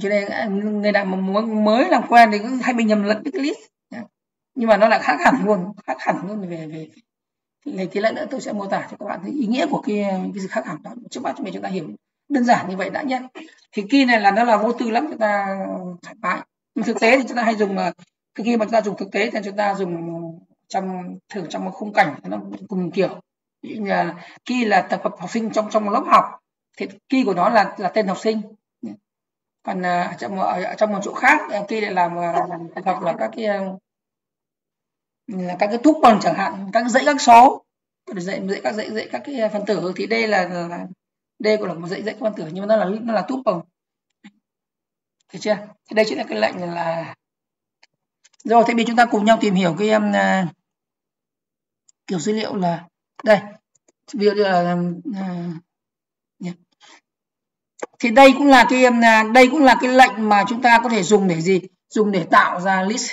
Cho nên người nào mà muốn mới làm quen thì hay bị nhầm lẫn với cái list. Nhưng mà nó lại khác hẳn luôn, khác hẳn luôn về về thì tí lát nữa. Tôi sẽ mô tả cho các bạn ý nghĩa của cái cái sự khác hẳn đó. Trước mắt chúng ta hiểu đơn giản như vậy đã nhé thì kia này là nó là vô tư lắm, chúng ta thoải mái nhưng thực tế thì chúng ta hay dùng ờ, khi mà chúng ta dùng thực tế thì chúng ta dùng trong thử trong một khung cảnh nó cùng kiểu. Như là khi là tập hợp học sinh trong trong một lớp học thì key của nó là là tên học sinh. Còn à, ở trong ở trong một chỗ khác à, key lại à, làm tập hợp là các cái là các cái tuple chẳng hạn các dãy các số. Dãy dãy các dãy dãy các cái phân tử. Thì đây là, là đây cũng là một dãy dãy phân tử nhưng mà nó là nó là tuple được chưa? Thì đây chính là cái lệnh là rồi thế bây chúng ta cùng nhau tìm hiểu cái em uh, kiểu dữ liệu là đây. Ví dụ như là uh, thì đây cũng là cái em uh, đây cũng là cái lệnh mà chúng ta có thể dùng để gì? Dùng để tạo ra list.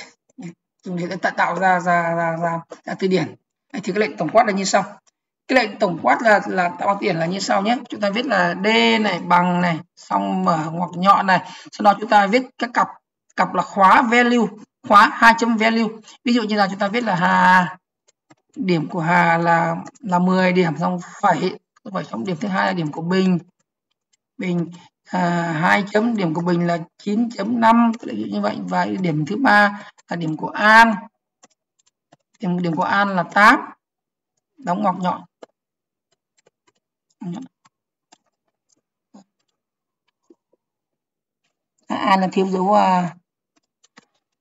Dùng để tạo ra ra ra, ra, ra từ điển thì cái lệnh tổng quát là như sau cái lệnh tổng quát là là tạo tiền là như sau nhé. Chúng ta viết là d này bằng này xong mở ngoặc nhọn này. Sau đó chúng ta viết các cặp cặp là khóa value khóa hai chấm value. Ví dụ như là chúng ta viết là hà điểm của hà là là 10 điểm xong phẩy phẩy xong điểm thứ hai là điểm của bình. Bình à, 2 chấm điểm của bình là 9.5 ví dụ như vậy. Và điểm thứ ba là điểm của an. Điểm điểm của an là 8 đóng ngoặc nhọn a là thiếu dấu à,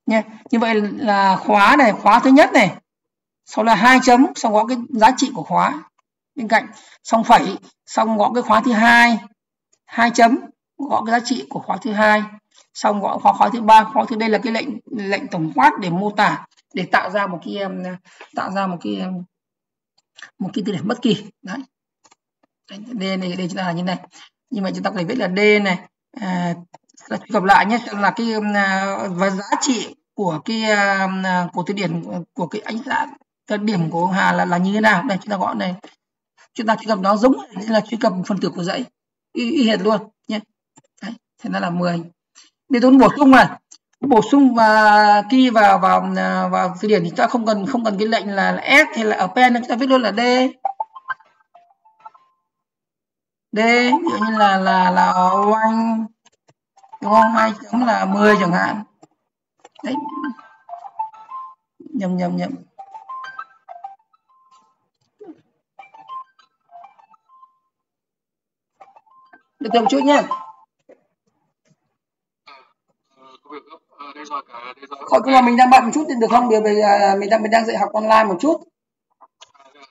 nha. Như vậy là khóa này khóa thứ nhất này sau là hai chấm xong có cái giá trị của khóa bên cạnh. Xong phẩy xong gõ cái khóa thứ hai hai chấm gõ cái giá trị của khóa thứ hai. Xong gõ khóa khóa thứ ba khóa thứ đây là cái lệnh lệnh tổng quát để mô tả để tạo ra một cái tạo ra một cái một cái từ điển bất kỳ. Đấy d này đây chúng ta là như này. Nhưng mà chúng ta có thể viết là d này à, là truy cập lại nhé. Là cái um, à, và giá trị của cái à, um, à, của từ điển của cái ánh sáng cái điểm của hà là là như thế nào? Đây chúng ta gọi này. Chúng ta truy cập nó giống như là truy cập phần tử của dãy. Y, y hệt luôn nhé. Đấy, thế nó là 10 bây tôi bổ sung này. Bổ sung và khi vào vào à, vào từ điển thì chúng ta không cần không cần cái lệnh là, là s hay là append chúng ta viết luôn là d. D ví dụ như là là là oanh đúng không hai chấm là 10 chẳng hạn đấy nhầm nhầm nhầm được chậm chút nhé khỏi nhưng mà mình đang bận một chút thì được không? Điều bây giờ à, mình đang mình đang dạy học online một chút.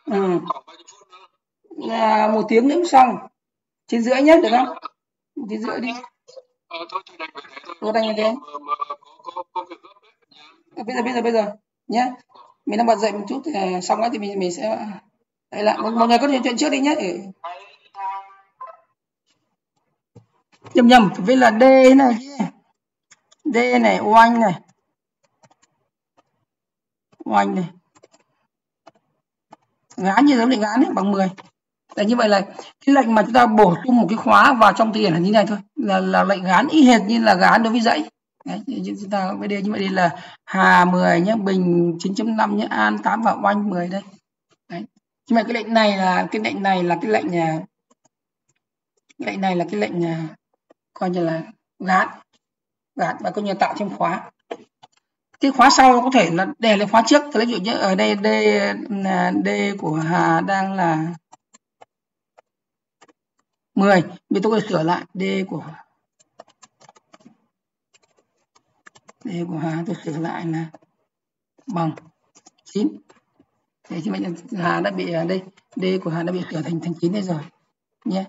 Ừ. À, một tiếng nữa xong chín rưỡi nhất được không? Chín rưỡi đi. ờ, tôi đành như thế bây giờ bây giờ bây giờ nhé mình đang bật dậy một chút thì xong đó thì mình mình sẽ đây lại mọi người có chuyện chuyện trước đi nhé ừ. nhầm nhầm phải là d này d này oanh này oanh này. Ngán như giống định ngán ấy, bằng 10 Đấy, như vậy là cái lệnh mà chúng ta bổ sung một cái khóa vào trong tiền là như này thôi. Là, là lệnh gán y hệt như là gán đối với dãy. Đấy, chúng ta bây giờ như vậy đây là hà 10 nhé bình 9.5 nhé an 8 và oanh 10 đây. Đấy. nhưng mà cái lệnh này là cái lệnh này là cái lệnh nhà lệnh này là cái lệnh nhà coi như là gán. Gán và coi như tạo thêm khóa. Cái khóa sau có thể là đè lên khóa trước. Tôi lấy dụ như ở đây d à, d của hà đang là 10 bây tôi sửa lại. D của d của hà, tôi sửa lại là bằng 9 thế thì mình hà đã bị ở đây. D của hà đã bị sửa thành thành 9 đây rồi. Nhé.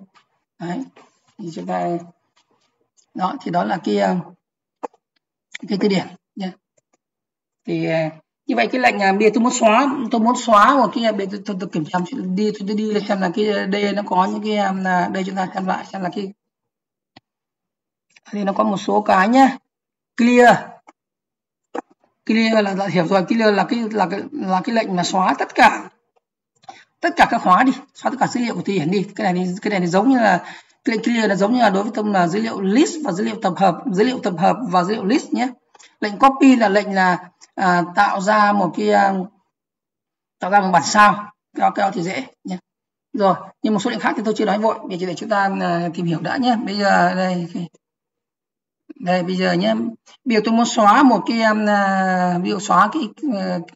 Đấy. Thì chúng ta đó, thì đó là cái à, cái từ điển nhé. Thì à, như vậy cái lệnh à, bây giờ tôi muốn xóa tôi muốn xóa một cái à, bây giờ tôi, tôi, kiểm tra đi tôi đi lên xem là cái à, đây nó có những cái à, là đây chúng ta xem lại xem là cái thì nó có một số cái nhá. Clear. Clear là, là hiểu rồi clear là cái là cái là cái lệnh mà xóa tất cả tất cả các khóa đi xóa tất cả dữ liệu của thì hiển đi. Cái này cái này thì giống như là cái lệnh clear là giống như là đối với tâm là dữ liệu list và dữ liệu tập hợp dữ liệu tập hợp và dữ liệu list nhé. Lệnh copy là lệnh là à, tạo ra một cái à, tạo ra một bản sao keo keo thì dễ nhé. Rồi nhưng một số lệnh khác thì tôi chưa nói vội để chỉ để chúng ta à, tìm hiểu đã nhé. Bây giờ đây đây bây giờ nhé. Bây giờ tôi muốn xóa một cái à, ví dụ xóa cái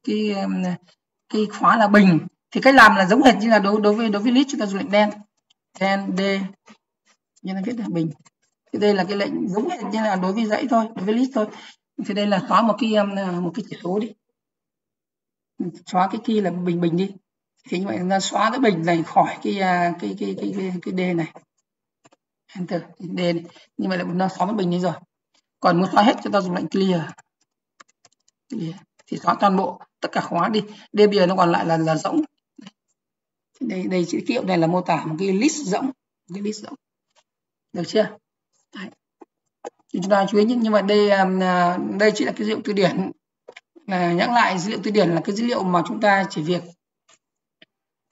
cái cái khóa là bình. Thì cách làm là giống hệt như là đối đối với đối với list chúng ta dùng lệnh đen. Đen d như là viết là bình. Thì đây là cái lệnh giống hệt như là đối với dãy thôi đối với list thôi thì đây là xóa một cái um, à, một cái chỉ số đi. Xóa cái kia là bình bình đi. Thì như vậy chúng ta xóa cái bình này khỏi cái à, cái cái cái cái, cái d này. Enter d này. như vậy là nó xóa cái bình đi rồi. Còn muốn xóa hết chúng ta dùng lệnh clear, clear. thì xóa toàn bộ tất cả khóa đi. D bây giờ nó còn lại là là rỗng. Đây đây chữ kiệu này là mô tả một cái list rỗng. Cái list rỗng. Được chưa? Đấy thì chúng ta chú ý nhưng mà đây à, à, đây chỉ là cái dữ liệu từ điển. Là nhắc lại dữ liệu từ điển là cái dữ liệu mà chúng ta chỉ việc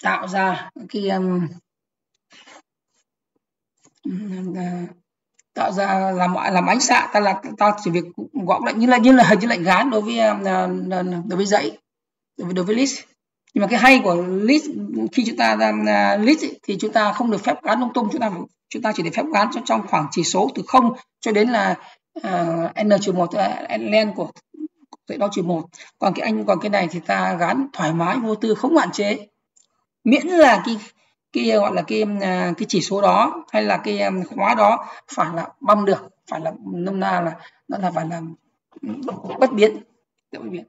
tạo ra cái um, tạo ra làm làm ánh xạ. Ta là ta chỉ việc gõ lệnh như là như là hình như lệnh gán đối với um, đối với dãy đối với đối với list nhưng mà cái hay của list khi chúng ta uh, list ấy, thì chúng ta không được phép gán lung tung chúng ta chúng ta chỉ được phép gán trong khoảng chỉ số từ 0 cho đến là uh, n trừ một ờ, len của dãy đó trừ một. Còn cái anh còn cái này thì ta gán thoải mái vô tư không hạn chế. Miễn là cái cái gọi là cái ờ, cái chỉ số đó hay là cái khóa đó phải là băm được phải là nôm na là nó là phải là bất biến bất biến.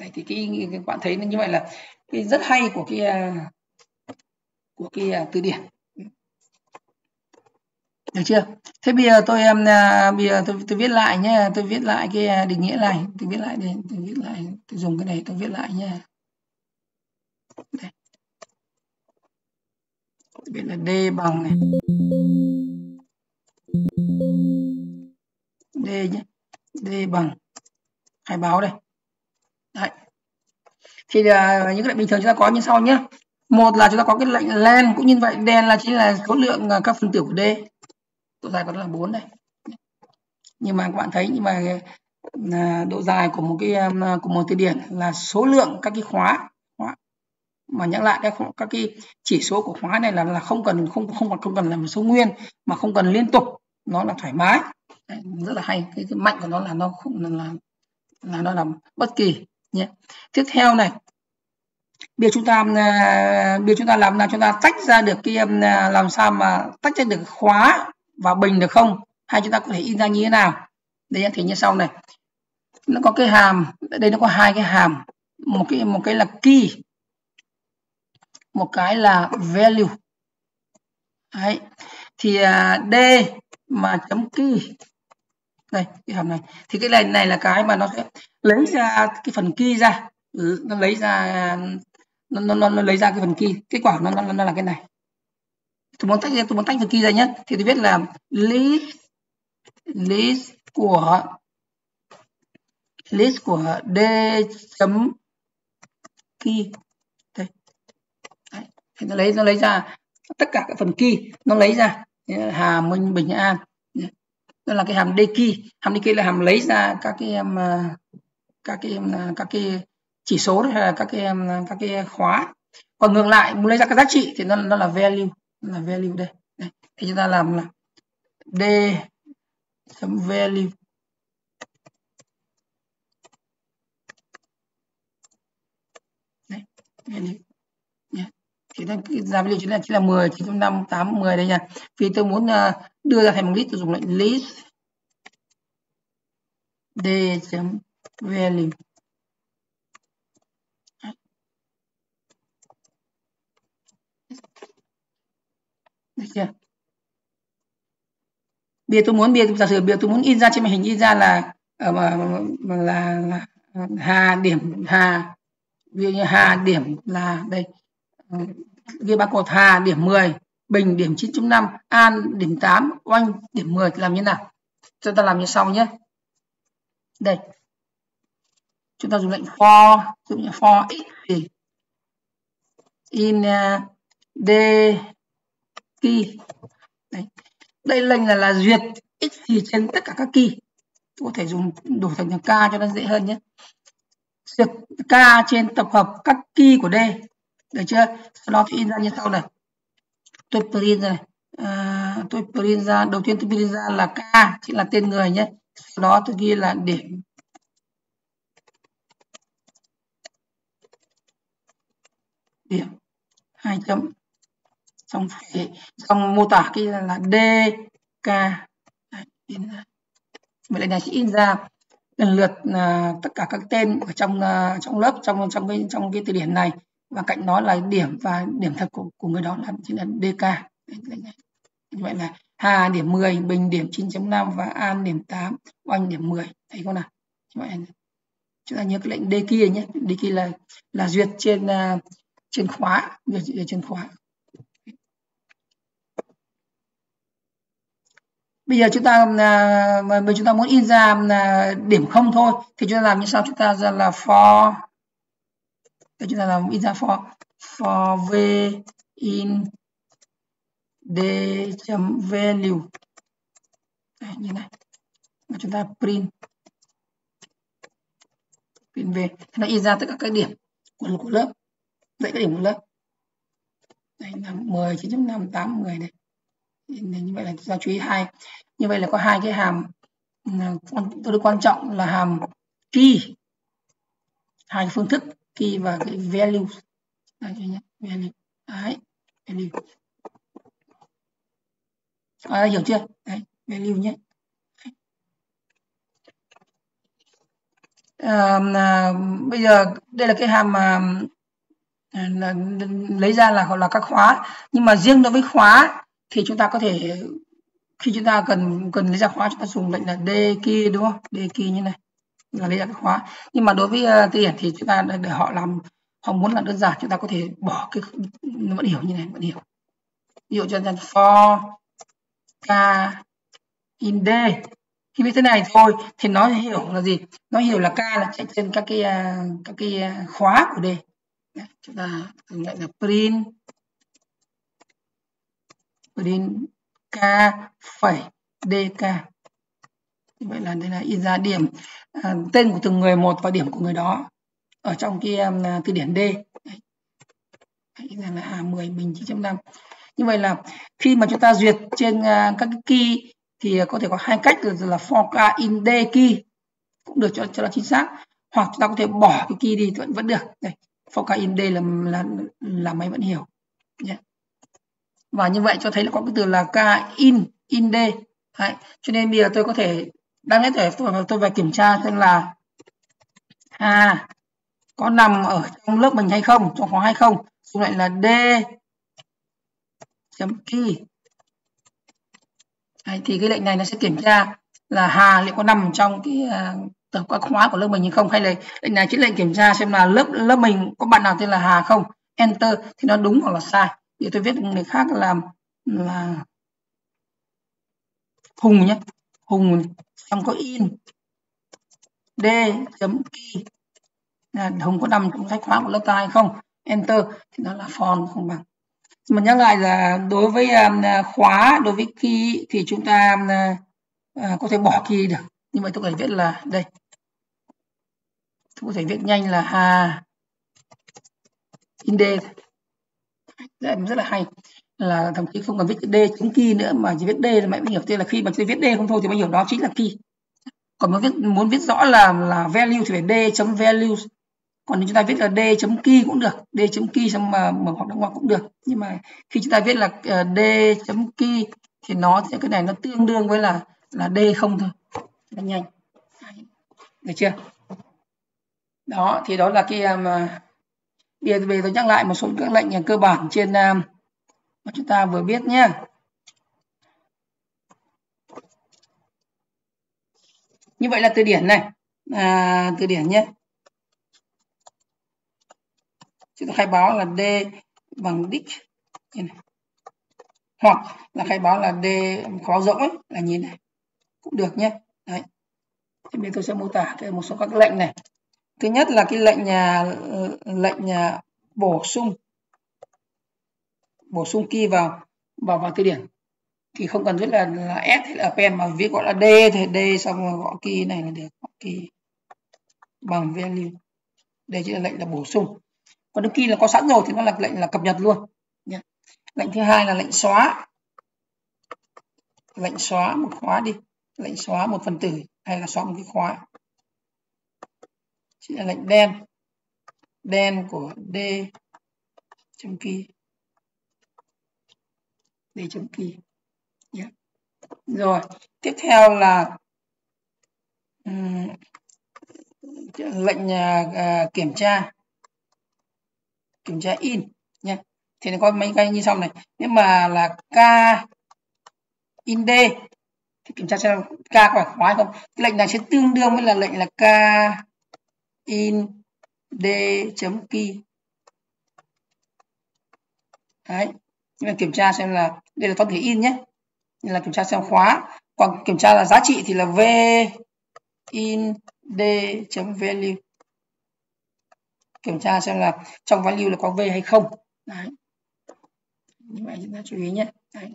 Đấy, thì cái, các bạn thấy như vậy là cái rất hay của cái à, của cái à, từ điển. Được chưa? Thế bây giờ tôi em à, bây giờ tôi, tôi viết lại nhé tôi viết lại cái định nghĩa này. Tôi viết lại đây. Tôi viết lại tôi dùng cái này tôi viết lại nhé đây. Biết là D bằng này. D nhé D bằng. Khai báo đây. Đấy thì uh, những cái lệnh bình thường chúng ta có như sau nhé một là chúng ta có cái lệnh len cũng như vậy đen là chính là số lượng à, các phần tử của D. Độ dài của nó là 4 đây. Nhưng mà các bạn thấy nhưng mà uh, độ dài của một cái của một từ điển là số lượng các cái khóa. Mà nhắc lại các các cái chỉ số của khóa này là là không cần không không còn không cần là một số nguyên mà không cần liên tục. Nó là thoải mái. Đấy, rất là hay. Cái, cái mạnh của nó là nó không là là, là nó làm bất kỳ nhé. Tiếp theo này. Bây giờ chúng ta à, bây giờ chúng ta làm là chúng ta tách ra được cái um, à, làm sao mà tách ra được khóa và bình được không? Hay chúng ta có thể in ra như thế nào? Đây thì như sau này. Nó có cái hàm, đây nó có hai cái hàm. Một cái một cái là key. Một cái là value. Đấy. thì à, d mà chấm key đây cái hàm này. Thì cái này này là cái mà nó sẽ lấy ra cái phần key ra. Ừ, nó lấy ra nó, nó, nó, nó lấy ra cái phần key kết quả nó, nó, nó là cái này. Tôi muốn tách ra tôi muốn tách phần key ra nhé. Thì tôi viết là list list của list của d chấm key thì nó lấy nó lấy ra tất cả các phần key nó lấy ra. Hà minh bình an đó là cái hàm Deki hàm Deki là hàm lấy ra các cái em à, các cái à, các cái chỉ số hay là các cái à, các cái khóa. Còn ngược lại muốn lấy ra các giá trị thì nó nó là value. Nó là value đây. đây thì chúng ta làm là d chấm value. Đây, value. Thì ta ra ví dụ chính là chính là 10 905 8 10 đây nha. Vì tôi muốn uh, đưa ra thành một list tôi dùng lệnh list d chấm value. Chưa? Bây giờ tôi muốn bìa giả sử bây giờ tôi muốn in ra trên màn hình in ra là ờ, mà, mà là, là hà điểm hà ví dụ như hà điểm là đây. Ờ, Ghi ba cột hà điểm 10 bình điểm 9.5 an điểm 8 oanh điểm 10 thì làm như nào? Chúng ta làm như sau nhé. Đây. Chúng ta dùng lệnh for dùng lệnh for x thì in uh, d key đây đây lệnh là là duyệt x thì trên tất cả các key. Tôi có thể dùng đổi thành k cho nó dễ hơn nhé. Duyệt k trên tập hợp các key của d. Được chưa? Sau đó thì in ra như sau này tôi print ra này à, tôi print ra đầu tiên tôi print ra là k chính là tên người nhé. Sau đó tôi ghi là điểm. Điểm hai chấm. Xong phải xong mô tả cái là d k. Vậy là vậy này sẽ in ra lần lượt uh, tất cả các tên ở trong uh, trong lớp trong trong cái trong cái từ điển này và cạnh đó là điểm và điểm thật của, của người đó là chính là dk như vậy là hà điểm 10 bình điểm 9.5 và an điểm 8 oanh điểm 10 thấy không nào? Như vậy chúng ta nhớ cái lệnh d kia nhé. D kia là là duyệt trên uh, trên khóa duyệt trên khóa. Bây giờ chúng ta à, mà chúng ta muốn in ra à, điểm không thôi thì chúng ta làm như sau. Chúng ta ra là for để chúng ta làm in ra for for v in d chấm value Đây, như này. Và chúng ta print. Print về nó in ra tất cả các điểm của, của lớp. Dạy các điểm của lớp. Đây là 10 9.5 8 10 này như vậy là chúng ta chú ý hai. Như vậy là có hai cái hàm ừ, tôi quan trọng là hàm key hai phương thức key và cái value. Đây nhé. Value. Đấy value. À, hiểu chưa? Đấy value nhé. À, à, bây giờ đây là cái hàm mà à, lấy ra là gọi là các khóa. Nhưng mà riêng đối với khóa thì chúng ta có thể khi chúng ta cần cần lấy ra khóa chúng ta dùng lệnh là d key đúng không? D key như này là lấy ra cái khóa nhưng mà đối với ờ, tiền thì chúng ta để họ làm, họ muốn làm đơn giản, chúng ta có thể bỏ cái vẫn hiểu như này, vẫn hiểu. Ví dụ cho nên for k, in d khi biết thế này thôi, thì nó hiểu là gì? Nó hiểu là k là chạy trên các cái ờ, các cái ờ, khóa của d. Chúng ta dùng là print print k phẩy dk vậy là đây là in ra điểm à, tên của từng người một và điểm của người đó ở trong cái um, à, từ điển d. Đấy. in ra là a 10 bình 9.5 như vậy là khi mà chúng ta duyệt trên à, các cái key thì có thể có hai cách là, là for k in d key cũng được cho cho nó chính xác hoặc chúng ta có thể bỏ cái key đi vẫn vẫn được. Đây for k in d là là là máy vẫn hiểu. Nhé và như vậy cho thấy là có cái từ là k in in d. Đấy. cho nên bây giờ tôi có thể đang hết để tôi, tôi phải kiểm tra xem là à có nằm ở trong lớp mình hay không trong khóa hay không. Xong lại là d chấm key Đấy, thì cái lệnh này nó sẽ kiểm tra là hà liệu có nằm trong cái uh, tập các khóa của lớp mình hay không hay là lệnh này chỉ lệnh kiểm tra xem là lớp lớp mình có bạn nào tên là hà không. Enter thì nó đúng hoặc là sai. Thì tôi viết người khác làm là hùng nhé hùng xong có in. D chấm key là hùng có nằm trong sách khóa của lớp ta hay không? Enter. Thì nó là form không bằng. Mà nhắc lại là đối với um, à, khóa đối với key thì chúng ta uh, có thể bỏ key được. Nhưng mà tôi có thể viết là đây. Tôi có thể viết nhanh là hà in d. Rất là hay là thậm chí không cần viết d chấm key nữa mà chỉ viết d là mẹ mới hiểu. Tức là khi mà chỉ viết d không thôi thì mới hiểu đó chính là key. Còn muốn viết muốn viết rõ là là value thì phải d chấm values. Còn nếu chúng ta viết là d chấm key cũng được d chấm key xong mà mở hoặc đóng ngoặc cũng được. Nhưng mà khi chúng ta viết là à, d chấm key thì nó sẽ cái này nó tương đương với là là d không thôi. Nó nhanh. Được chưa? Đó thì đó là cái à, um, bây giờ tôi nhắc lại một số các lệnh à, cơ bản trên um, mà chúng ta vừa biết nhé. Như vậy là từ điển này. À, từ điển nhé. Chúng ta khai báo là d bằng đích. Như này. hoặc là khai báo là d khó rỗng ấy, là nhìn này. Cũng được nhé. Đấy. Thì bây tôi sẽ mô tả thêm một số các lệnh này. Thứ nhất là cái lệnh nhà lệnh nhà bổ sung bổ sung key vào vào vào từ điển. Thì không cần viết là, là s hay là pen mà viết gọi là d thì d xong rồi gõ key này là được key bằng value. Đây chính là lệnh là bổ sung. Còn nếu key là có sẵn rồi thì nó là lệnh là cập nhật luôn. Nhé lệnh thứ hai là lệnh xóa. Lệnh xóa một khóa đi. Lệnh xóa một phần tử hay là xóa một cái khóa. Chính là lệnh đen. Đen của d trong key để chấm kỳ, yeah. rồi tiếp theo là um, lệnh uh, kiểm tra. Kiểm tra in nhé thì nó có mấy cái như sau này. Nếu mà là k in d thì kiểm tra xem k có phải khóa không. Cái lệnh này sẽ tương đương với là lệnh là k in d chấm key đấy nhưng mà kiểm tra xem là đây là toán thể in nhé. Như là kiểm tra xem khóa. Còn kiểm tra là giá trị thì là v in d chấm value. Kiểm tra xem là trong value là có v hay không. Đấy. Như vậy chúng ta chú ý nhé. Đấy.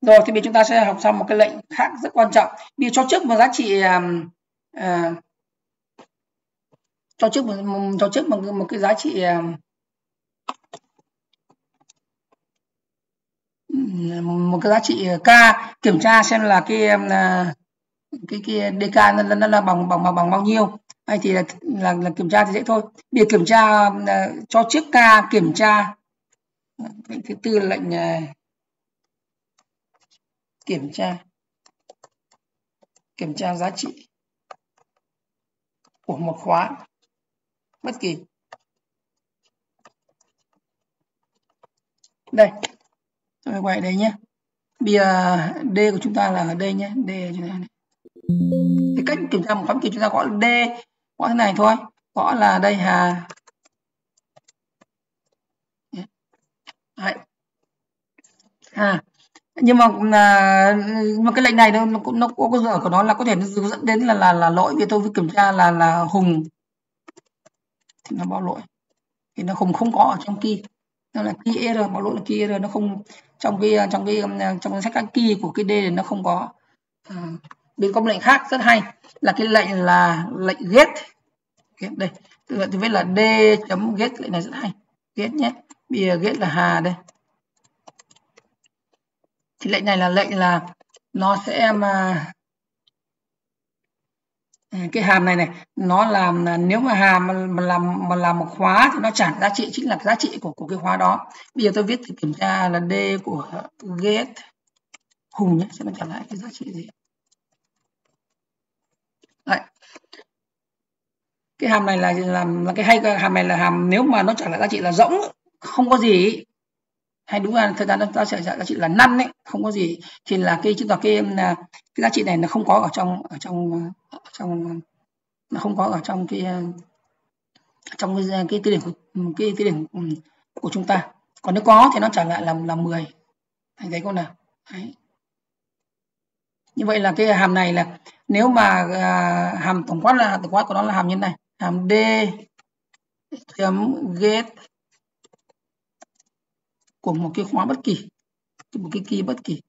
rồi thì bây chúng ta sẽ học xong một cái lệnh khác rất quan trọng. Bây cho trước một giá trị um, uh, cho trước một, cho trước một, một cái giá trị um, một cái giá trị ờ, k kiểm tra xem là cái ờ, cái cái dk nó, nó là bằng bằng bằng bằng bao nhiêu. Hay thì là, là, là kiểm tra thì dễ thôi. Để kiểm tra uh, cho trước k kiểm tra. Lệnh thứ tư là lệnh uh, kiểm tra. Kiểm tra giá trị của một khóa. Bất kỳ. Đây. Rồi quay đây nhé. Bây giờ d của chúng ta là ở đây nhé. D chúng ta này cái cách kiểm tra một khóa kỳ chúng ta gọi d. Gõ thế này thôi. Gõ là đây hà. Đấy. hà. Nhưng mà à, mà cái lệnh này nó nó nó có cơ sở của nó là có thể nó dẫn đến là là là lỗi. Vì tôi phải kiểm tra là là hùng. Thì nó báo lỗi. Thì nó không không có ở trong kia nó là key error báo lỗi là key error nó không trong cái trong cái trong danh sách các key của cái d này nó không có. À, bên công lệnh khác rất hay là cái lệnh là lệnh get đây tôi viết là d chấm get lệnh này rất hay. Get nhé bây giờ get là hà đây. Thì lệnh này là lệnh là nó sẽ mà Ừ, cái hàm này này nó làm nếu mà hàm mà, làm mà làm một khóa thì nó trả giá trị chính là giá trị của của cái khóa đó. Bây giờ tôi viết thì kiểm tra là d của get hùng nhé sẽ nó trả lại cái giá trị gì Đấy. cái hàm này là làm là cái hay cái hàm này là hàm nếu mà nó trả lại giá trị là rỗng không có gì hay đúng là thời gian ta sẽ giá trị là năm đấy không có gì. Thì là cái chứng tỏ cái à, cái giá trị này nó không có ở trong ở trong ở trong nó không có ở trong cái à, trong cái cái tiêu điểm của cái tiêu điểm ừ, của chúng ta. Còn nếu có thì nó trả lại là là 10 thành thấy con nào? Đấy. như vậy là cái hàm này là nếu mà à, hàm tổng quát là tổng quát của nó là hàm như này. Hàm d chấm get của một cái khóa bất kỳ một cái key bất kỳ.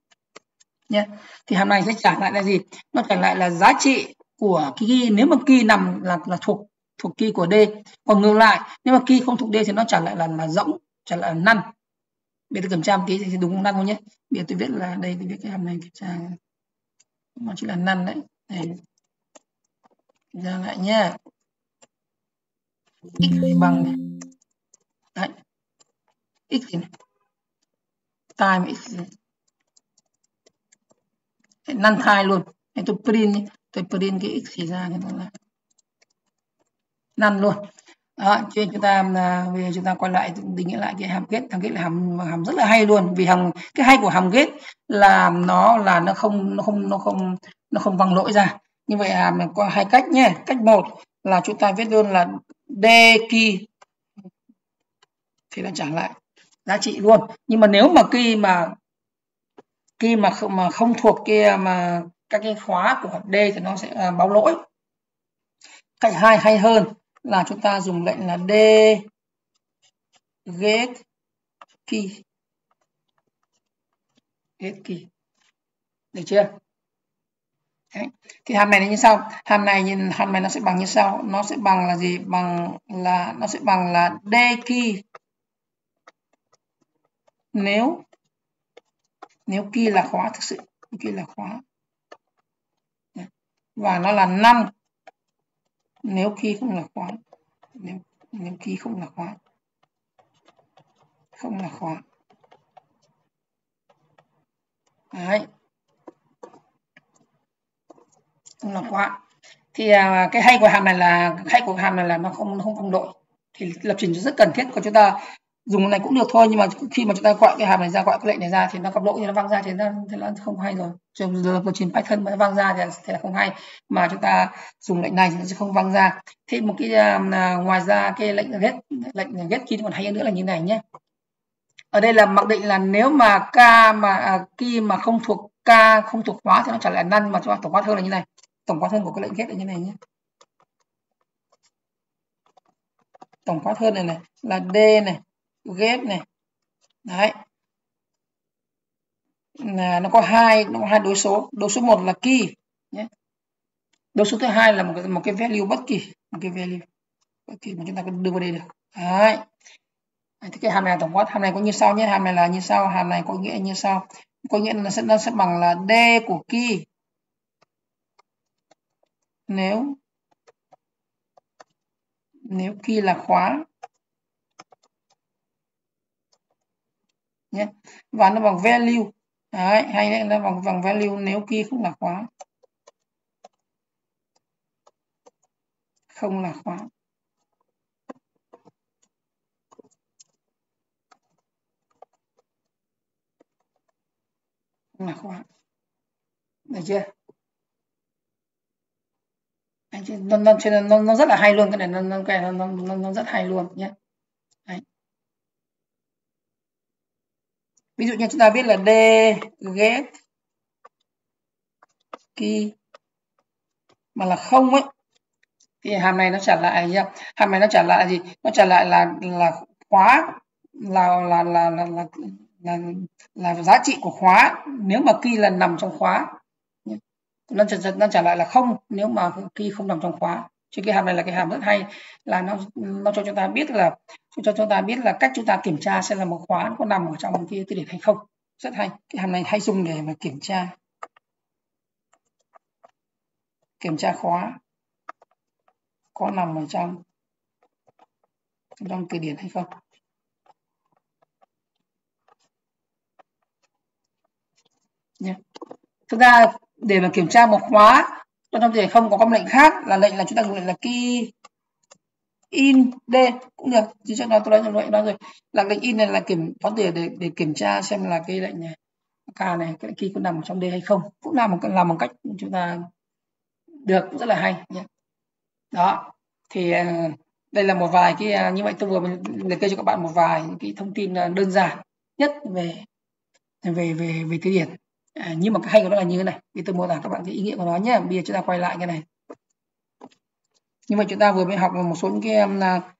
Nhé thì hàm này sẽ trả lại là gì? Nó trả lại là giá trị của cái key nếu mà key nằm là là thuộc thuộc key của D, còn ngược lại, nếu mà key không thuộc D thì nó trả lại là là rỗng, trả lại là năn. Bây giờ kiểm tra một tí thì đúng năn không nhé? Bây giờ tôi viết là đây, tôi viết cái hàm này kiểm tra. Nó chỉ là năn đấy. Này ra lại nhé x bằng này. Đấy. X thì này time x năn thai luôn. Để tôi print tôi print cái x gì ra thì nó là năn luôn. Đó, cho nên chúng ta à, bây giờ chúng ta quay lại, định nghĩa lại cái hàm kết hàm kết là hàm hàm rất là hay luôn. Vì hàm, cái hay của hàm kết là nó là nó không nó không nó không nó không văng lỗi ra. Như vậy hàm này có hai cách nhé. Cách một là chúng ta viết luôn là d key thì nó trả lại giá trị luôn. Nhưng mà nếu mà khi mà khi mà không mà không thuộc kia mà các cái khóa của D thì nó sẽ à, báo lỗi. Cách hai hay hơn là chúng ta dùng lệnh là d get key. Get key. Được chưa? Đấy. thì hàm này là như sau. Hàm này nhìn hàm này nó sẽ bằng như sau. Nó sẽ bằng là gì? Bằng là nó sẽ bằng là d key nếu nếu kia là khóa thực sự kia là khóa. Và nó là 5 nếu khi không là khóa nếu nếu khi không là khóa không là khóa. Đấy. Không là khóa. Thì à, cái hay của hàm này là hay của hàm này là nó không nó không không đội thì lập trình rất cần thiết của chúng ta dùng cái này cũng được thôi nhưng mà khi mà chúng ta gọi cái hàm này ra gọi cái lệnh này ra thì nó gặp lỗi thì nó văng ra thì nó, thì nó không hay rồi. Trường lập trình Python mà nó văng ra thì, thì là không hay. Mà chúng ta dùng lệnh này thì nó sẽ không văng ra. Thêm một cái uh, ngoài ra cái lệnh get lệnh get key còn hay hơn nữa là như này nhé. Ở đây là mặc định là nếu mà k mà à, uh, key mà không thuộc k không thuộc khóa thì nó trả lại năn mà cho tổng quát hơn là như này. Tổng quát hơn của cái lệnh get là như này nhé. Tổng quát hơn này này là d này ghép này. Đấy. Là nó có hai, nó có hai đối số. Đối số một là key nhé. Đối số thứ hai là một cái một cái value bất kỳ, một cái value bất kỳ mà chúng ta có đưa vào đây được. Đấy. Thì cái hàm này tổng quát. Hàm này có như sau nhé. Hàm này là như sau, hàm này có nghĩa như sau. Có nghĩa là sẽ, nó sẽ bằng là d của key nếu nếu key là khóa nhé. Và nó bằng value. Đấy, hay đấy nó bằng bằng value nếu kia không là khóa. Không là khóa. Không là khóa. Được chưa? Anh chị nó, nó, nó, nó rất là hay luôn. Cái này nó nó cái nó, nó, nó rất hay luôn nhé Đấy ví dụ như chúng ta biết là d get key mà là không ấy. Thì hàm này nó trả lại gì hàm này nó trả lại gì? Nó trả lại là là khóa là là là là là, là, là giá trị của khóa. Nếu mà key là nằm trong khóa nó trả, nó trả lại là không. Nếu mà key không nằm trong khóa chứ cái hàm này là cái hàm rất hay. Là nó nó cho chúng ta biết là, cho chúng ta biết là cách chúng ta kiểm tra xem là một khóa có nằm ở trong cái từ điển hay không. Rất hay. Cái hàm này hay dùng để mà kiểm tra. Kiểm tra khóa có nằm ở trong trong từ điển hay không. Nhé chúng ta để mà kiểm tra một khóa trong từ điển không có công lệnh khác, là lệnh là chúng ta dùng lệnh là key in d, cũng được. Chứ trước đó, tôi nói lệnh đó rồi. Là lệnh in này là kiểm, có thể để để kiểm tra xem là cái lệnh này, k này, cái key có nằm trong d hay không. Cũng là một làm bằng cách chúng ta được, cũng rất là hay nhé. Đó, thì à, đây là một vài cái à, như vậy tôi vừa liệt kê cho các bạn một vài cái thông tin à, đơn giản nhất về về về về từ điển à, nhưng mà cái hay của nó là như thế này. Thì tôi mô tả các bạn cái ý nghĩa của nó nhé. Bây giờ chúng ta quay lại cái này. Nhưng mà chúng ta vừa mới học một số những cái um, à,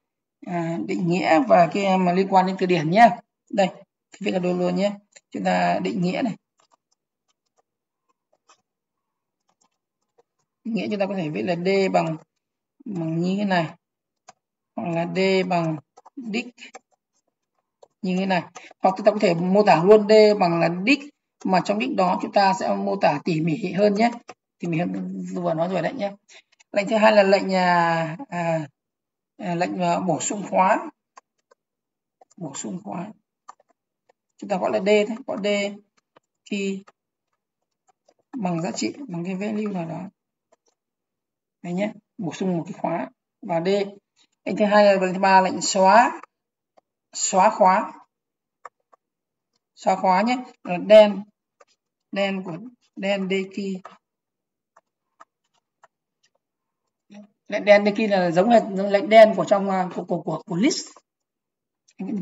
à định nghĩa và cái mà liên quan đến từ điển nhé. Đây cái việc là đồ luôn nhé. Chúng ta định nghĩa này. Định nghĩa chúng ta có thể viết là d bằng bằng như thế này. Hoặc là d bằng đích như thế này. Hoặc chúng ta có thể mô tả luôn d bằng là đích mà trong đích đó chúng ta sẽ mô tả tỉ mỉ hơn nhé. Tỉ mỉ hơn vừa nói rồi đấy nhé. Lệnh thứ hai là lệnh à, à, à lệnh à, bổ sung khóa bổ sung khóa chúng ta gọi là d thôi gọi d khi bằng giá trị bằng cái value nào đó. Đấy nhé bổ sung một cái khóa. Và d. Lệnh thứ hai là lệnh thứ ba lệnh xóa. Xóa khóa xóa khóa nhé. Là đen. Đen của đen deki lệnh đen deki là giống là lệnh đen của trong à, của của của, của list.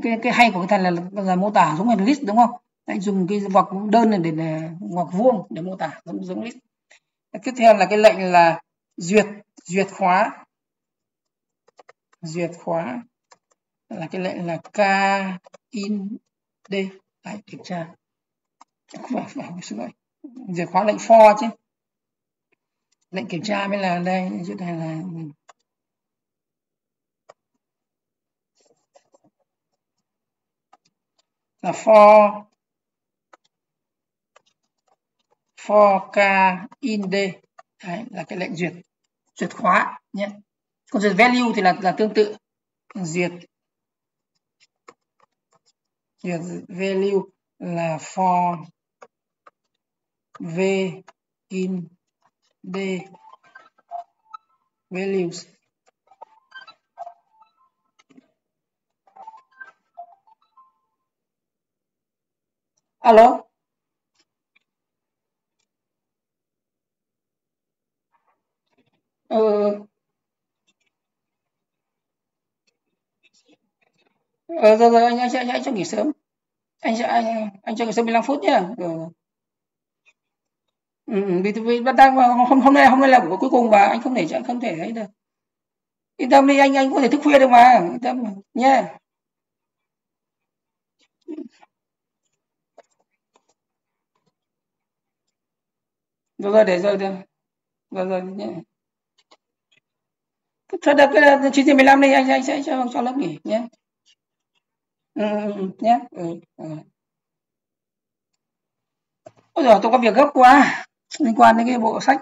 Cái, cái hay của cái thằng là, là mô tả giống như list đúng không? Anh dùng cái ngoặc đơn này để, để ngoặc vuông để mô tả giống giống list. Tiếp theo là cái lệnh là duyệt duyệt khóa. Duyệt khóa là cái lệnh là k in d Đấy, kiểm tra. Không phải phải xin lỗi duyệt khóa lệnh for chứ. Lệnh kiểm tra mới là đây chỗ này là là for for k in d. Đấy, là cái lệnh duyệt. Duyệt khóa nhé. Còn duyệt value thì là là tương tự. Duyệt duyệt value là for v in d values alo ừ. Uh, ờ rồi rồi anh anh sẽ anh cho nghỉ sớm. Anh sẽ anh anh cho nghỉ sớm 15 phút nhá. Rồi. Ừ, vì vì đang hôm hôm nay hôm nay là buổi cuối cùng và anh không thể không thể ấy được. Yên tâm đi anh anh có thể thức khuya được mà. Yên tâm nha rồi rồi để rồi rồi rồi rồi nhé thôi được cái chín giờ mười lăm đi anh anh sẽ cho cho lớp nghỉ nhé ừ, ừ, nhé. Ừ, ừ. ôi giời tôi có việc gấp quá. Liên quan đến cái bộ sách.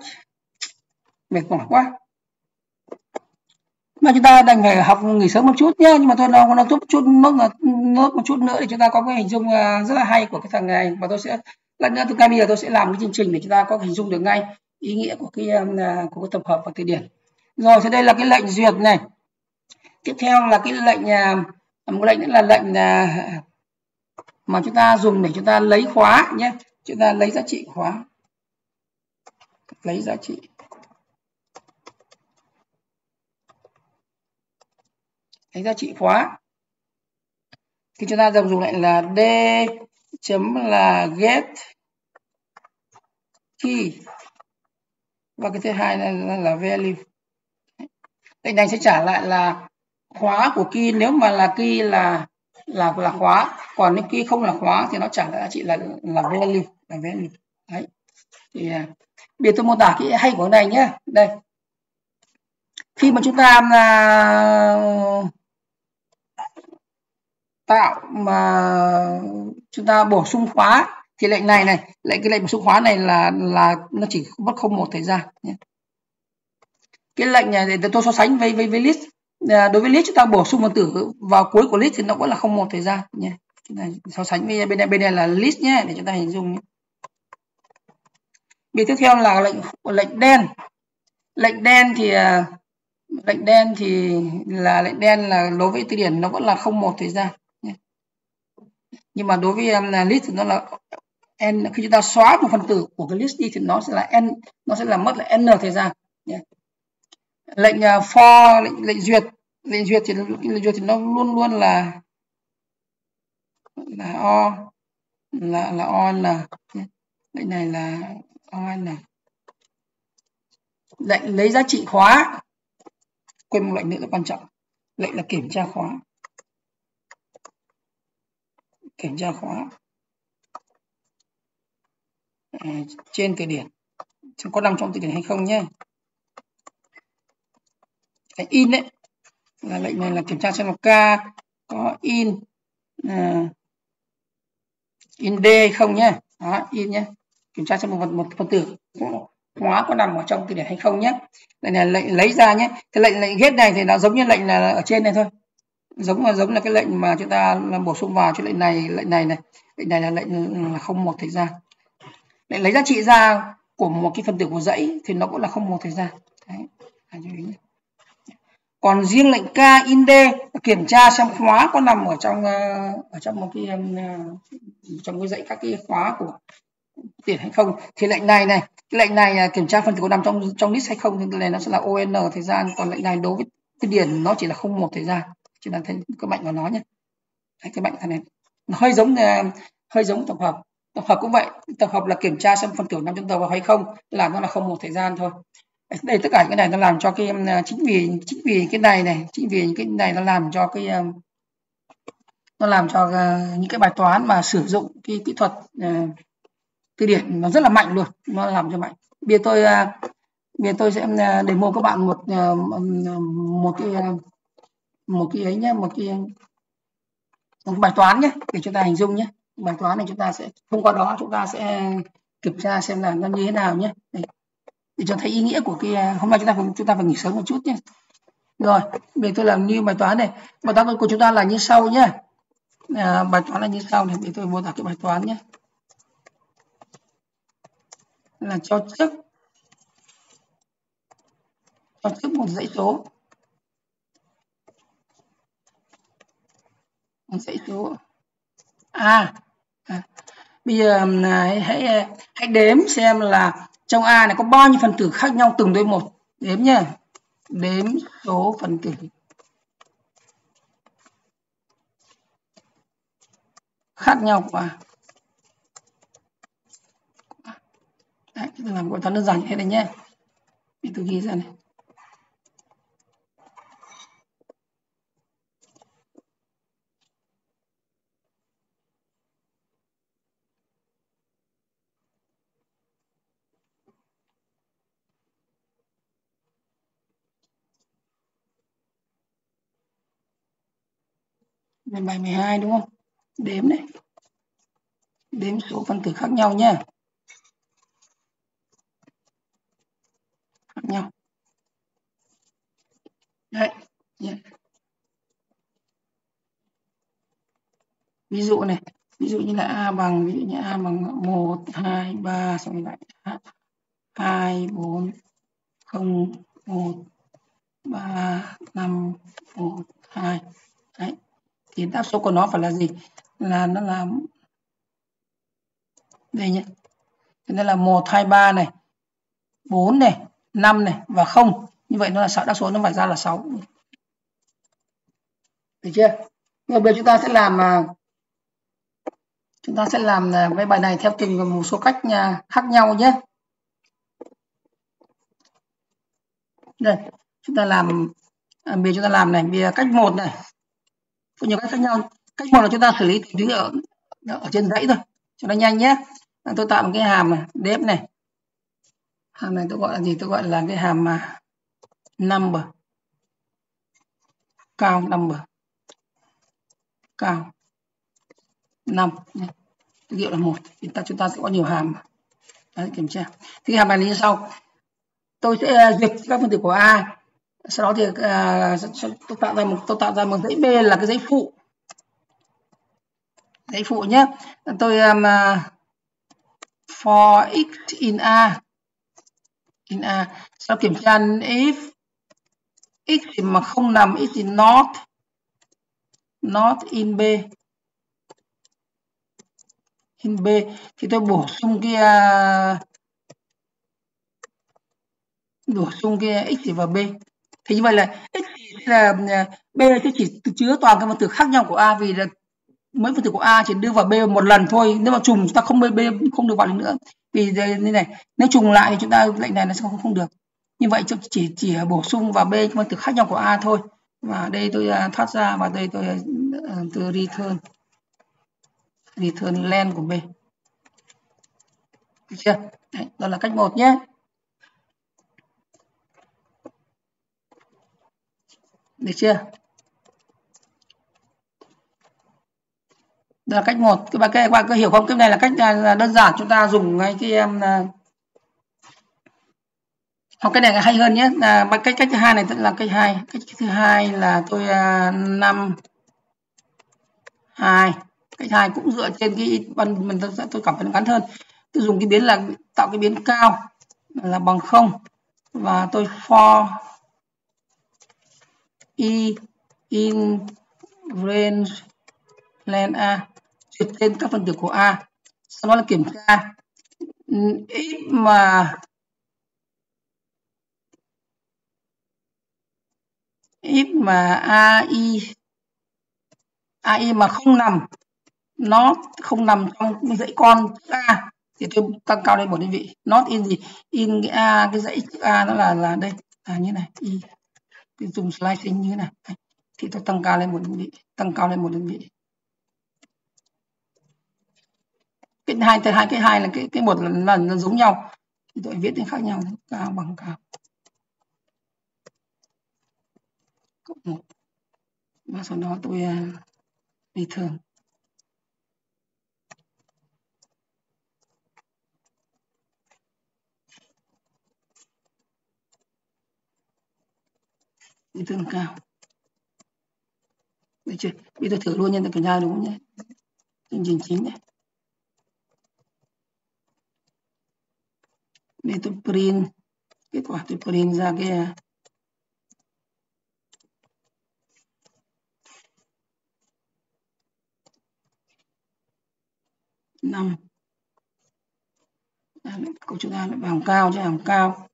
Mệt mỏi quá. Mà chúng ta đành phải học nghỉ sớm một chút nhé. Nhưng mà thôi nó nó chút chút nốt nốt một chút nữa để chúng ta có cái hình dung à, rất là hay của cái thằng này. Và tôi sẽ lần nữa từ ngay bây giờ tôi sẽ làm cái chương trình để chúng ta có hình dung được ngay ý nghĩa của cái à, à, của cái tập hợp và từ điển rồi thì đây là cái lệnh duyệt này. Tiếp theo là cái lệnh một lệnh nữa là lệnh à, mà chúng ta dùng để chúng ta lấy khóa nhé. Chúng ta lấy giá trị khóa. Lấy giá trị. Lấy giá trị khóa. Thì chúng ta dùng dùng lại là d chấm là get key. Và cái thứ hai là, là, là value. Lệnh này sẽ trả lại là khóa của key nếu mà là key là là là khóa còn nếu key không là khóa thì nó trả lại giá trị là là value là value. Đấy. Thì bây giờ tôi mô tả cái hay của này nhé đây. Khi mà chúng ta uh, tạo mà chúng ta bổ sung khóa thì lệnh này này lệnh cái lệnh bổ sung khóa này là là nó chỉ mất không một thời gian nhé. Cái lệnh này để tôi so sánh với với, với list à, đối với list chúng ta bổ sung một tử vào cuối của list thì nó vẫn là không một thời gian nhé so sánh với bên này bên này là list nhé để chúng ta hình dung nhé Việc tiếp theo là lệnh lệnh đen. Lệnh đen thì à, lệnh đen thì là lệnh đen là đối với từ điển nó vẫn là không một thời gian nhưng mà đối với à, là list thì nó là n khi chúng ta xóa một phần tử của cái list đi thì nó sẽ là n nó sẽ là mất là n thời gian nhé lệnh à, for lệnh, lệnh duyệt. Lệnh duyệt thì lệnh duyệt thì nó luôn luôn là là o là là on là lệnh này là on này lệnh lấy giá trị khóa. Quên một lệnh nữa là quan trọng. Lệnh là kiểm tra khóa. Kiểm tra khóa. À, trên từ điển. Có nằm trong từ điển hay không nhé cái in đấy là lệnh này là kiểm tra xem là k có in uh, in d hay không nhé. Đó in nhé. Kiểm tra xem một một phần tử hóa có nằm ở trong từ điển hay không nhé. Lệnh này lệnh lấy ra nhé. Cái lệnh lệnh ghét này thì nó giống như lệnh là ở trên này thôi. Giống là giống là cái lệnh mà chúng ta bổ sung vào cho lệnh này lệnh này này. Lệnh này là lệnh là không một thời gian. Lệnh lấy giá trị ra của một cái phần tử của dãy thì nó cũng là không một thời gian. Đấy còn riêng lệnh k in d kiểm tra xem khóa có nằm ở trong ờ, ở trong một cái ờ, trong cái dãy các cái khóa của tiền hay không. Thì lệnh này này cái lệnh này ờ, kiểm tra phần tử có nằm trong trong list hay không? Thì cái này nó sẽ là on thời gian còn lệnh này đối với cái điển nó chỉ là không một thời gian. Chỉ là thấy cái mạnh của nó nhé. Đấy, cái mạnh này. Nó hơi giống hơi giống tập hợp. Tập hợp cũng vậy. Tập hợp là kiểm tra xem phần tử nằm trong tập hay không là nó là không một thời gian thôi đây, tất cả cái này nó làm cho cái ờ, chính vì chính vì cái này này, chính vì cái này nó làm cho cái ờ, nó làm cho ờ, những cái bài toán mà sử dụng cái kỹ thuật từ điển nó rất là mạnh luôn, nó làm cho mạnh. Bây giờ tôi bây giờ tôi sẽ demo các bạn một một cái một cái ấy nhé một cái, một bài toán nhé để chúng ta hình dung nhé bài toán này chúng ta sẽ, thông qua đó chúng ta sẽ kiểm tra xem là nó như thế nào nhé Đây để cho thấy ý nghĩa của cái à, hôm nay chúng ta phải, chúng ta phải nghỉ sớm một chút nhé. Rồi bây tôi làm như bài toán này. Bài toán của chúng ta là như sau nhé. À, bài toán là như sau này để tôi mô tả cái bài toán nhé. Là cho trước cho trước một dãy số. Một dãy số. A à, bây giờ à, hãy, hãy hãy đếm xem là trong a này có bao nhiêu phần tử khác nhau từng đôi một? Đếm nhé, đếm số phần tử. Khác nhau của a Đấy, chúng ta làm bài toán đơn giản như thế này nhé. Mình tôi ghi ra này. Lên bài 12 đúng không? Đếm này. Đếm số phân tử khác nhau nhé. Khác nhau. Đấy. Yeah. Ví dụ này. Ví dụ như là A bằng, ví dụ như A bằng 1, 2, 3, xong lại 2, 4, 0, 1, 3, 5, 1, 2. Đấy thì đáp số của nó phải là gì? Là nó là đây nhé cho nên là 1 2 3 này 4 này 5 này và 0 như vậy nó là 6 đáp số nó phải ra là 6 được chưa? Bây giờ chúng ta sẽ làm à, chúng ta sẽ làm à, cái bài này theo trình một số cách à, khác nhau nhé. Đây, chúng ta làm bây giờ chúng ta làm này. Bây giờ cách một này có nhiều cách khác nhau. Cách một là chúng ta xử lý từ thứ ở, ở trên dãy thôi. Cho nó nhanh nhé. Tôi tạo một cái hàm này đếm này. Hàm này tôi gọi là gì? Tôi gọi là cái hàm mà number. Cao number. Cao năm ví hiệu là một. Chúng ta chúng ta sẽ có nhiều hàm. Đấy, kiểm tra. Thì hàm này như sau. Tôi sẽ à, duyệt các phân tử của a sau đó thì à, tôi tạo ra một tôi tạo ra một dãy b là cái dãy phụ. Dãy phụ nhé tôi um, uh, for x in a. In a. Sau kiểm tra if x mà không nằm x in not not in b. In b. Thì tôi bổ sung cái uh, bổ sung cái x vào b thì như vậy là x là à, b thì chỉ chứa toàn các phần tử khác nhau của a vì là mỗi phần tử của a chỉ đưa vào b một lần thôi. Nếu mà trùng chúng ta không b b không được vào được nữa. Vì như này nếu trùng lại thì chúng ta lệnh này nó sẽ không không được. Như vậy chỉ chỉ bổ sung vào b phân tử khác nhau của a thôi. Và đây tôi à, thoát ra và đây tôi à, từ return return len của b. Được chưa? Đấy, đó là cách một nhé. Được chưa? Đây là cách một. Các bạn các bạn có hiểu không? Cái này là cách à, là đơn giản. Chúng ta dùng ngay cái em à, Không cái này là hay hơn nhé. Là cách cách thứ hai này là cách hai cách thứ hai là tôi uh, năm hai. Cách hai cũng dựa trên cái phần mình tôi, tôi cảm thấy ngắn hơn. Tôi dùng cái biến là tạo cái biến cao là bằng không. Và tôi for y, in range len a duyệt tên các phân tử của a. Sau đó là kiểm tra. Ít mà ít mà ai ai mà không nằm, nó không nằm trong dãy con a, thì tôi tăng cao lên một đơn vị. Not in gì? In cái a, cái dãy a nó là là đây. À như này y tôi dùng slicing như thế này thì tôi tăng cao lên một đơn vị tăng cao lên một đơn vị. Cái hai cái hai cái hai là cái cái một là, là, là giống nhau. Thì tôi viết tiếng khác nhau cao bằng cao. Cộng một. Và sau đó tôi uh, thường. Thường đi thường cao. Được chưa? Bây giờ thử luôn nhân kiểm tra đúng không nhé? Chương trình chính này đây tôi print, kết quả tôi print ra cái à, năm. Câu chúng ta lại bằng cao chứ hàng cao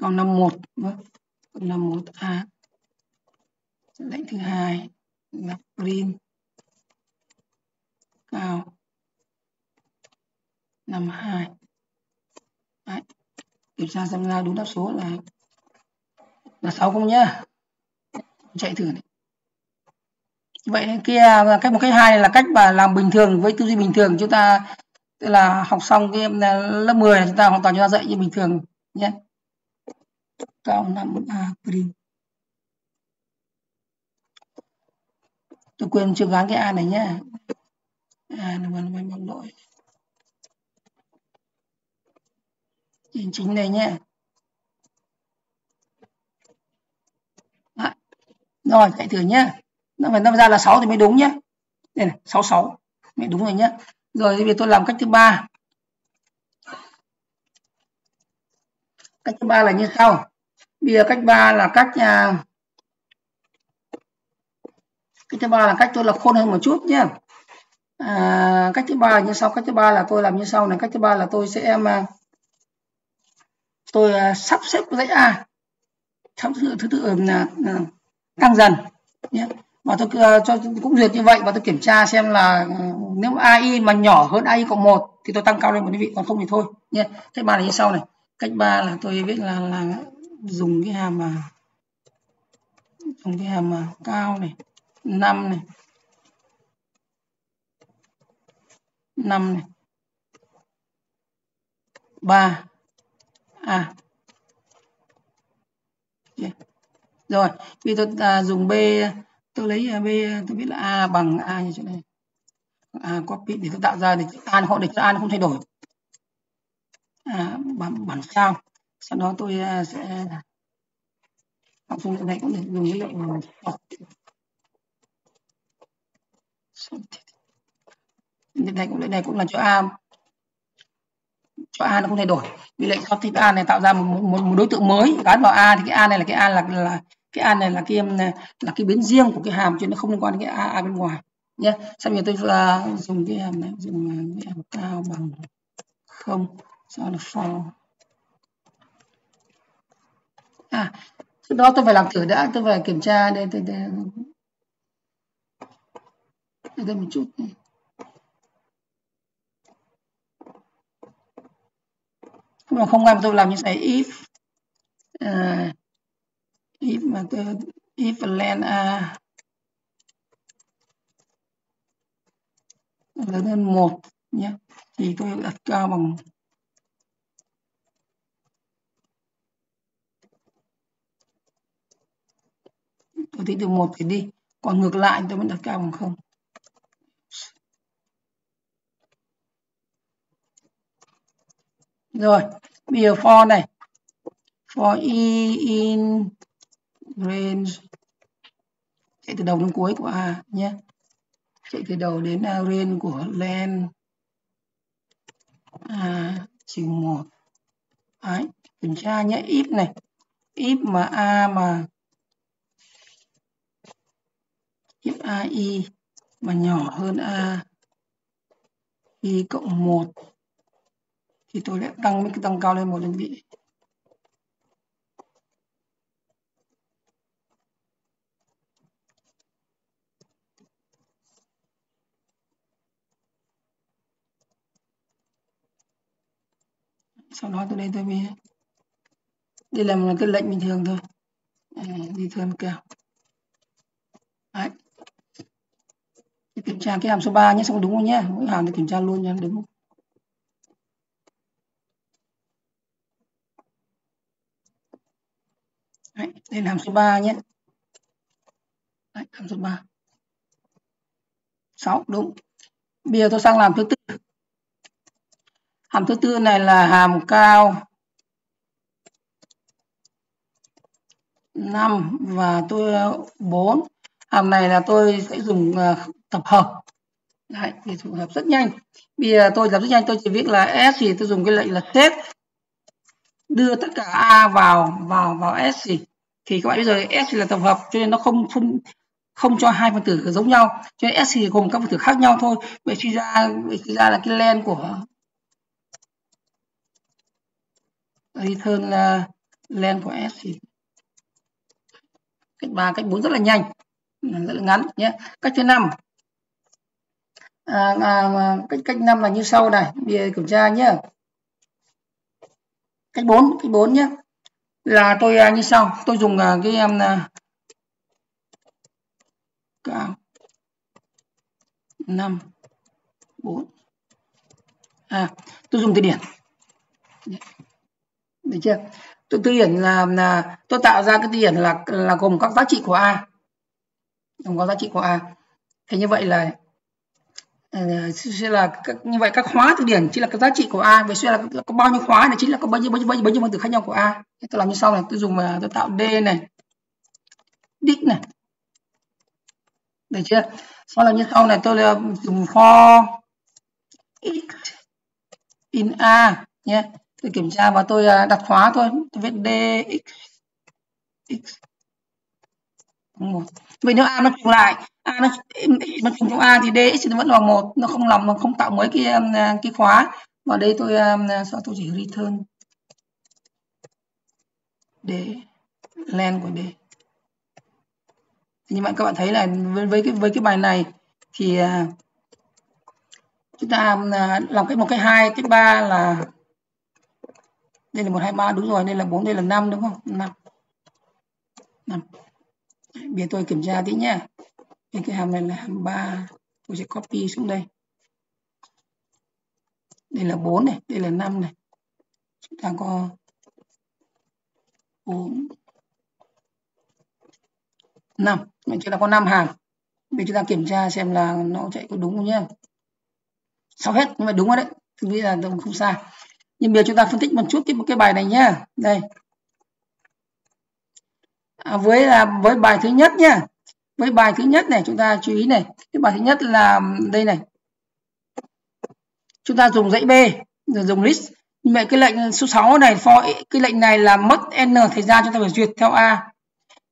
còn năm một vâng. năm một a. Lệnh thứ hai. Là Green. Cao. Năm hai. Đấy. kiểm tra xem ra đúng đáp số là là sáu không nhá. Chạy thử này. Vậy kia cách một, cách hai là cách mà làm bình thường với tư duy bình thường. Chúng ta, tức là học xong cái à, lớp 10 là chúng ta hoàn toàn chúng ta dạy như bình thường nhé cao năm a print tôi quên chưa gắn cái a này nhé a nó vẫn bằng bằng đội. Chính chính này nhé rồi, chạy thử nhé nó phải nó ra là 6 thì mới đúng nhé đây này 66 mới đúng rồi nhé rồi, bây giờ tôi làm cách thứ ba. Cách thứ ba là như sau. Bây giờ cách ba là cách nhà cách thứ ba là cách tôi là khôn hơn một chút nhé. À, cách thứ ba là như sau cách thứ ba là tôi làm như sau này. Cách thứ ba là tôi sẽ em à, tôi uh, sắp xếp dãy A. Sắp thứ thứ tự uh, tăng dần nhé. Và tôi uh, cho cũng duyệt như vậy và tôi kiểm tra xem là uh, nếu AI mà nhỏ hơn AI cộng một thì tôi tăng cao lên một đơn vị còn không thì thôi nhé. Cách ba là như sau này cách ba là tôi biết là là dùng cái hàm mà dùng cái hàm mà cao này 5 này. 5 này. 3 à. Okay. rồi vì tôi à, dùng b tôi lấy à, b tôi biết là a bằng a như chỗ này. A copy để tôi tạo ra để a họ để cho a nó không thay đổi à, bản bản sao? Sau đó tôi uh, sẽ học dùng này cũng để dùng cái à, lệnh này cũng này cũng là cho a. Cho a nó không thay đổi. Vì lệnh sort a này tạo ra một, một, một đối tượng mới. Gắn vào a thì cái a này là cái a là là cái a này là cái um, là cái biến riêng của cái hàm chứ nó không liên quan đến cái a, a bên ngoài. Nhé sau giờ tôi uh, dùng cái hàm này dùng cái hàm cao bằng không cho là for à trước đó tôi phải làm thử đã tôi phải kiểm tra đây đây đây, đây, đây một chút này. mà không làm tôi làm như này. If uh, if mà tôi if len a à. lớn hơn một nhé thì tôi đặt cao bằng tôi thích từ một thì đi. Còn ngược lại tôi vẫn đặt cao bằng không. Rồi bây giờ for này. For e in range. Chạy từ đầu đến cuối của a nhé. Chạy từ đầu đến uh, range của len. À, a trừ một. Đấy, kiểm tra nhé. If này. If mà a mà if ai mà nhỏ hơn a y cộng 1 thì tôi lại tăng mức tăng cao lên một đơn vị. Sau đó tôi đây tôi mới đây là một cái lệnh bình thường thôi. À, đi thường kèo. Đấy kiểm tra cái hàm số 3 nhé xong đúng không nhé? Mỗi hàm thì kiểm tra luôn nha đúng Đấy, đây là hàm số 3 nhé. Đấy, hàm số 3 6 đúng. Bây giờ tôi sang làm thứ tư. Hàm thứ tư này là hàm cao 5 và tôi ờ, 4 hàm này là tôi sẽ dùng ờ, tập hợp. Đấy, thì tập hợp rất nhanh. Bây giờ tôi làm rất nhanh tôi chỉ viết là s thì tôi dùng cái lệnh là set. Đưa tất cả a vào vào vào s thì thì các bạn bây giờ s là tập hợp cho nên nó không không không cho hai phần tử giống nhau. Cho nên s thì gồm các phần tử khác nhau thôi. Vậy suy ra vậy suy ra là cái len của return là len của s thì cách ba cách bốn rất là nhanh ngắn nhé. Cách thứ năm. À, à, à, cách cách năm là như sau này. Bây giờ kiểm tra nhé. Cách 4 cách 4 nhé. Là tôi à, như sau. Tôi dùng à, cái em à, cả 5 4 à tôi dùng từ điển. Được chưa? Tôi từ điển là, là tôi tạo ra cái từ điển là là gồm các giá trị của a tổng có giá trị của a. Thế như vậy là uh, sẽ là các, như vậy các khóa từ điển chính là các giá trị của a vậy sẽ là, là có bao nhiêu khóa này chính là có bao nhiêu bao nhiêu bao nhiêu, bao nhiêu từ khác nhau của a. Tôi làm như sau này tôi dùng uh, tôi tạo d này đích này. Được chưa? Sau là như sau này tôi ờ, dùng for x in a nhé. Tôi kiểm tra và tôi đặt khóa thôi. Tôi viết dx x một vậy nếu a nó trùng lại a nó nó trùng trong a thì dx nó vẫn là một nó không làm nó không tạo mới cái um, à, cái khóa. Và đây tôi um, à, sao tôi chỉ return để len của d. Thì như vậy các bạn thấy là với, với cái với cái bài này thì à, chúng ta um, làm cái một cái hai cái ba là đây là một hai ba đúng rồi đây là bốn đây là năm đúng không? Năm. Năm bây tôi kiểm tra tí nhá. Cái cái hàm này là hàm 3 tôi sẽ copy xuống đây. Đây là 4 này, đây là 5 này. Chúng ta có 4 5 mình chúng ta có 5 hàng bây chúng ta kiểm tra xem là nó chạy có đúng không nhá. Sau hết? Nhưng mà đúng rồi đấy. Tôi nghĩ là không sai. Nhưng bây giờ chúng ta phân tích một chút cái một cái bài này nhá. Đây à, với là với bài thứ nhất nhá. Với bài thứ nhất này chúng ta chú ý này. Cái bài thứ nhất là đây này. Chúng ta dùng dãy B rồi dùng list. Nhưng mà cái lệnh số 6 này for cái lệnh này là mất n thời gian chúng ta phải duyệt theo A.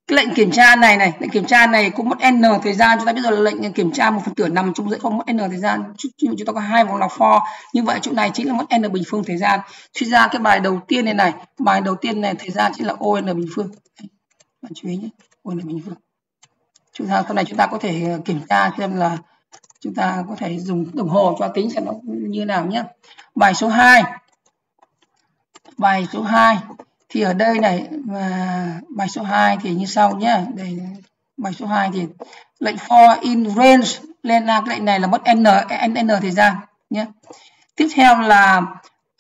Cái lệnh kiểm tra này này lệnh kiểm tra này cũng mất n thời gian. Chúng ta biết rồi là lệnh kiểm tra một phần tử nằm trong dãy không mất n thời gian. Chúng ta có hai vòng lọc for. Như vậy chỗ này chính là mất n bình phương thời gian. Suy ra cái bài đầu tiên này này bài đầu tiên này thời gian chính là on bình phương bạn chú ý nhé. On bình phương chúng ta sau này chúng ta có thể ờ, kiểm tra xem là chúng ta có thể dùng đồng hồ cho tính xem nó như nào nhé. Bài số 2 bài số 2 thì ở đây này và bài số 2 thì như sau nhé. Đây bài số 2 thì lệnh for in range lên là cái lệnh này là mất n n, n thời gian nhé. Tiếp theo là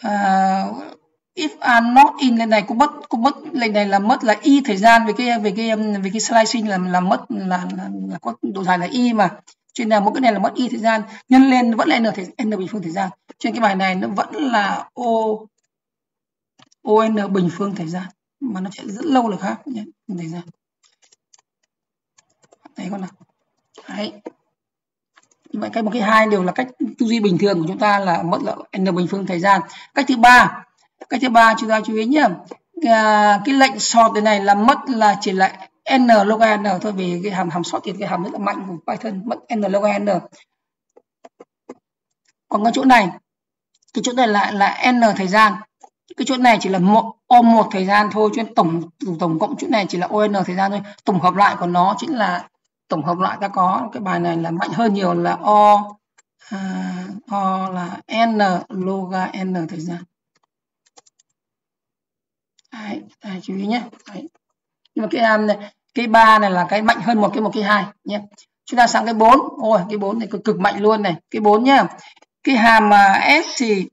uh, if are not in lên này cũng mất cũng mất lệnh này là mất là y thời gian về cái về cái về cái slicing là là mất là, là, là có độ dài là y mà. Cho nên là mỗi cái này là mất y thời gian. Nhân lên vẫn là n thời n bình phương thời gian. Cho nên cái bài này nó vẫn là o ON bình phương thời gian. Mà nó chạy rất lâu là khác nhé thời gian. Đấy con nào. Đấy. Như vậy cách một cái hai đều là cách tư duy bình thường của chúng ta là mất là n bình phương thời gian. Cách thứ ba cái thứ ba chúng ta chú ý nhé. À, cái lệnh sort này, này là mất là chỉ là n log n thôi vì cái hàm hàm sort thì cái hàm rất là mạnh của Python mất n log n. Còn cái chỗ này cái chỗ này là là n thời gian. Cái chỗ này chỉ là một o một thời gian thôi cho nên tổng tổng cộng chỗ này chỉ là on thời gian thôi. Tổng hợp lại của nó chính là tổng hợp lại ta có cái bài này là mạnh hơn nhiều là o à, o là n loga n thời gian đấy, đấy, chú ý nhé. Đấy. nhưng mà cái um, này, cái ba này là cái mạnh hơn một cái một cái hai nhé. Chúng ta sang cái 4 ôi cái 4 này cực cực mạnh luôn này. Cái 4 nhá. Cái hàm uh, s thì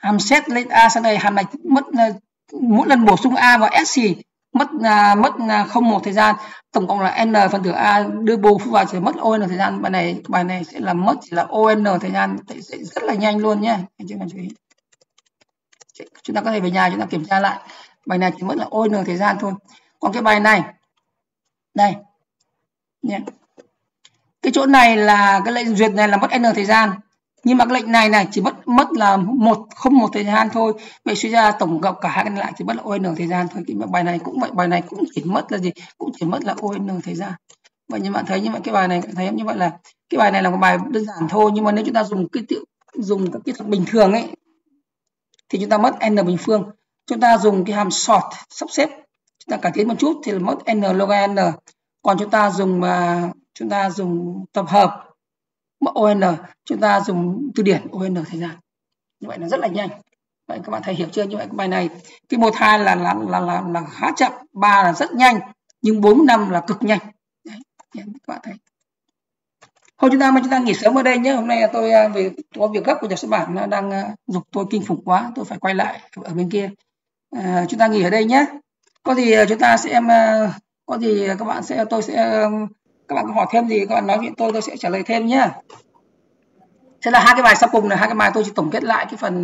hàm xét lên a sang đây hàm này mất uh, mỗi lần bổ sung a vào s thì mất uh, mất uh, không một thời gian. Tổng cộng là n phần tử a đưa bù vào chỉ mất on thời gian. Bài này bài này sẽ là mất chỉ là on thời gian sẽ rất là nhanh luôn nhé chú ý. Chúng ta có thể về nhà chúng ta kiểm tra lại bài này chỉ mất là ôi, nửa thời gian thôi. Còn cái bài này đây nhé. Cái chỗ này là cái lệnh duyệt này là mất n thời gian. Nhưng mà cái lệnh này này chỉ mất mất là một, không một thời gian thôi. Vậy suy ra tổng cộng cả hai cái lại chỉ mất là on thời gian thôi. Cái bài này cũng vậy, bài này cũng chỉ mất là gì? Cũng chỉ mất là on thời gian. Vậy như bạn thấy như vậy, cái bài này thấy như vậy là, cái bài này là một bài đơn giản thôi. Nhưng mà nếu chúng ta dùng cái tự, dùng các kỹ thuật bình thường ấy, thì chúng ta mất n bình phương chúng ta dùng cái hàm sort sắp xếp. Chúng ta cải tiến một chút thì là mất n log n. Còn chúng ta dùng mà chúng ta dùng tập hợp ON chúng ta dùng từ điển ON thời gian như vậy nó rất là nhanh. Vậy các bạn thấy hiểu chưa? Như vậy cái bài này cái một hai là là là là, là khá chậm ba là rất nhanh nhưng bốn năm là cực nhanh. Đấy, các bạn thấy. Thôi chúng ta mà chúng ta nghỉ sớm ở đây nhé. Hôm nay là tôi à, vì có việc gấp của nhà xuất bản nó đang à, dục tôi kinh khủng quá tôi phải quay lại ở bên kia à, chúng ta nghỉ ở đây nhé. Có gì à, chúng ta sẽ có gì các bạn sẽ tôi sẽ các bạn có hỏi thêm gì các bạn nói với tôi tôi sẽ trả lời thêm nhé. Thế là hai cái bài sau cùng là hai cái bài tôi chỉ tổng kết lại cái phần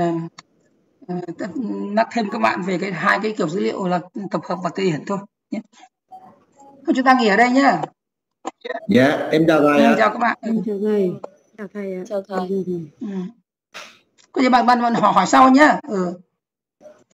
nhắc thêm các bạn về cái hai cái kiểu dữ liệu là tập hợp và từ điển thôi nhé. Thôi chúng ta nghỉ ở đây nhé. Dạ em chào thầy ừ, chào các bạn. Em chào thầy. Chào thầy chào thầy. Ừ. có gì bạn bạn, bạn hỏi hỏi sau nhé. Ừ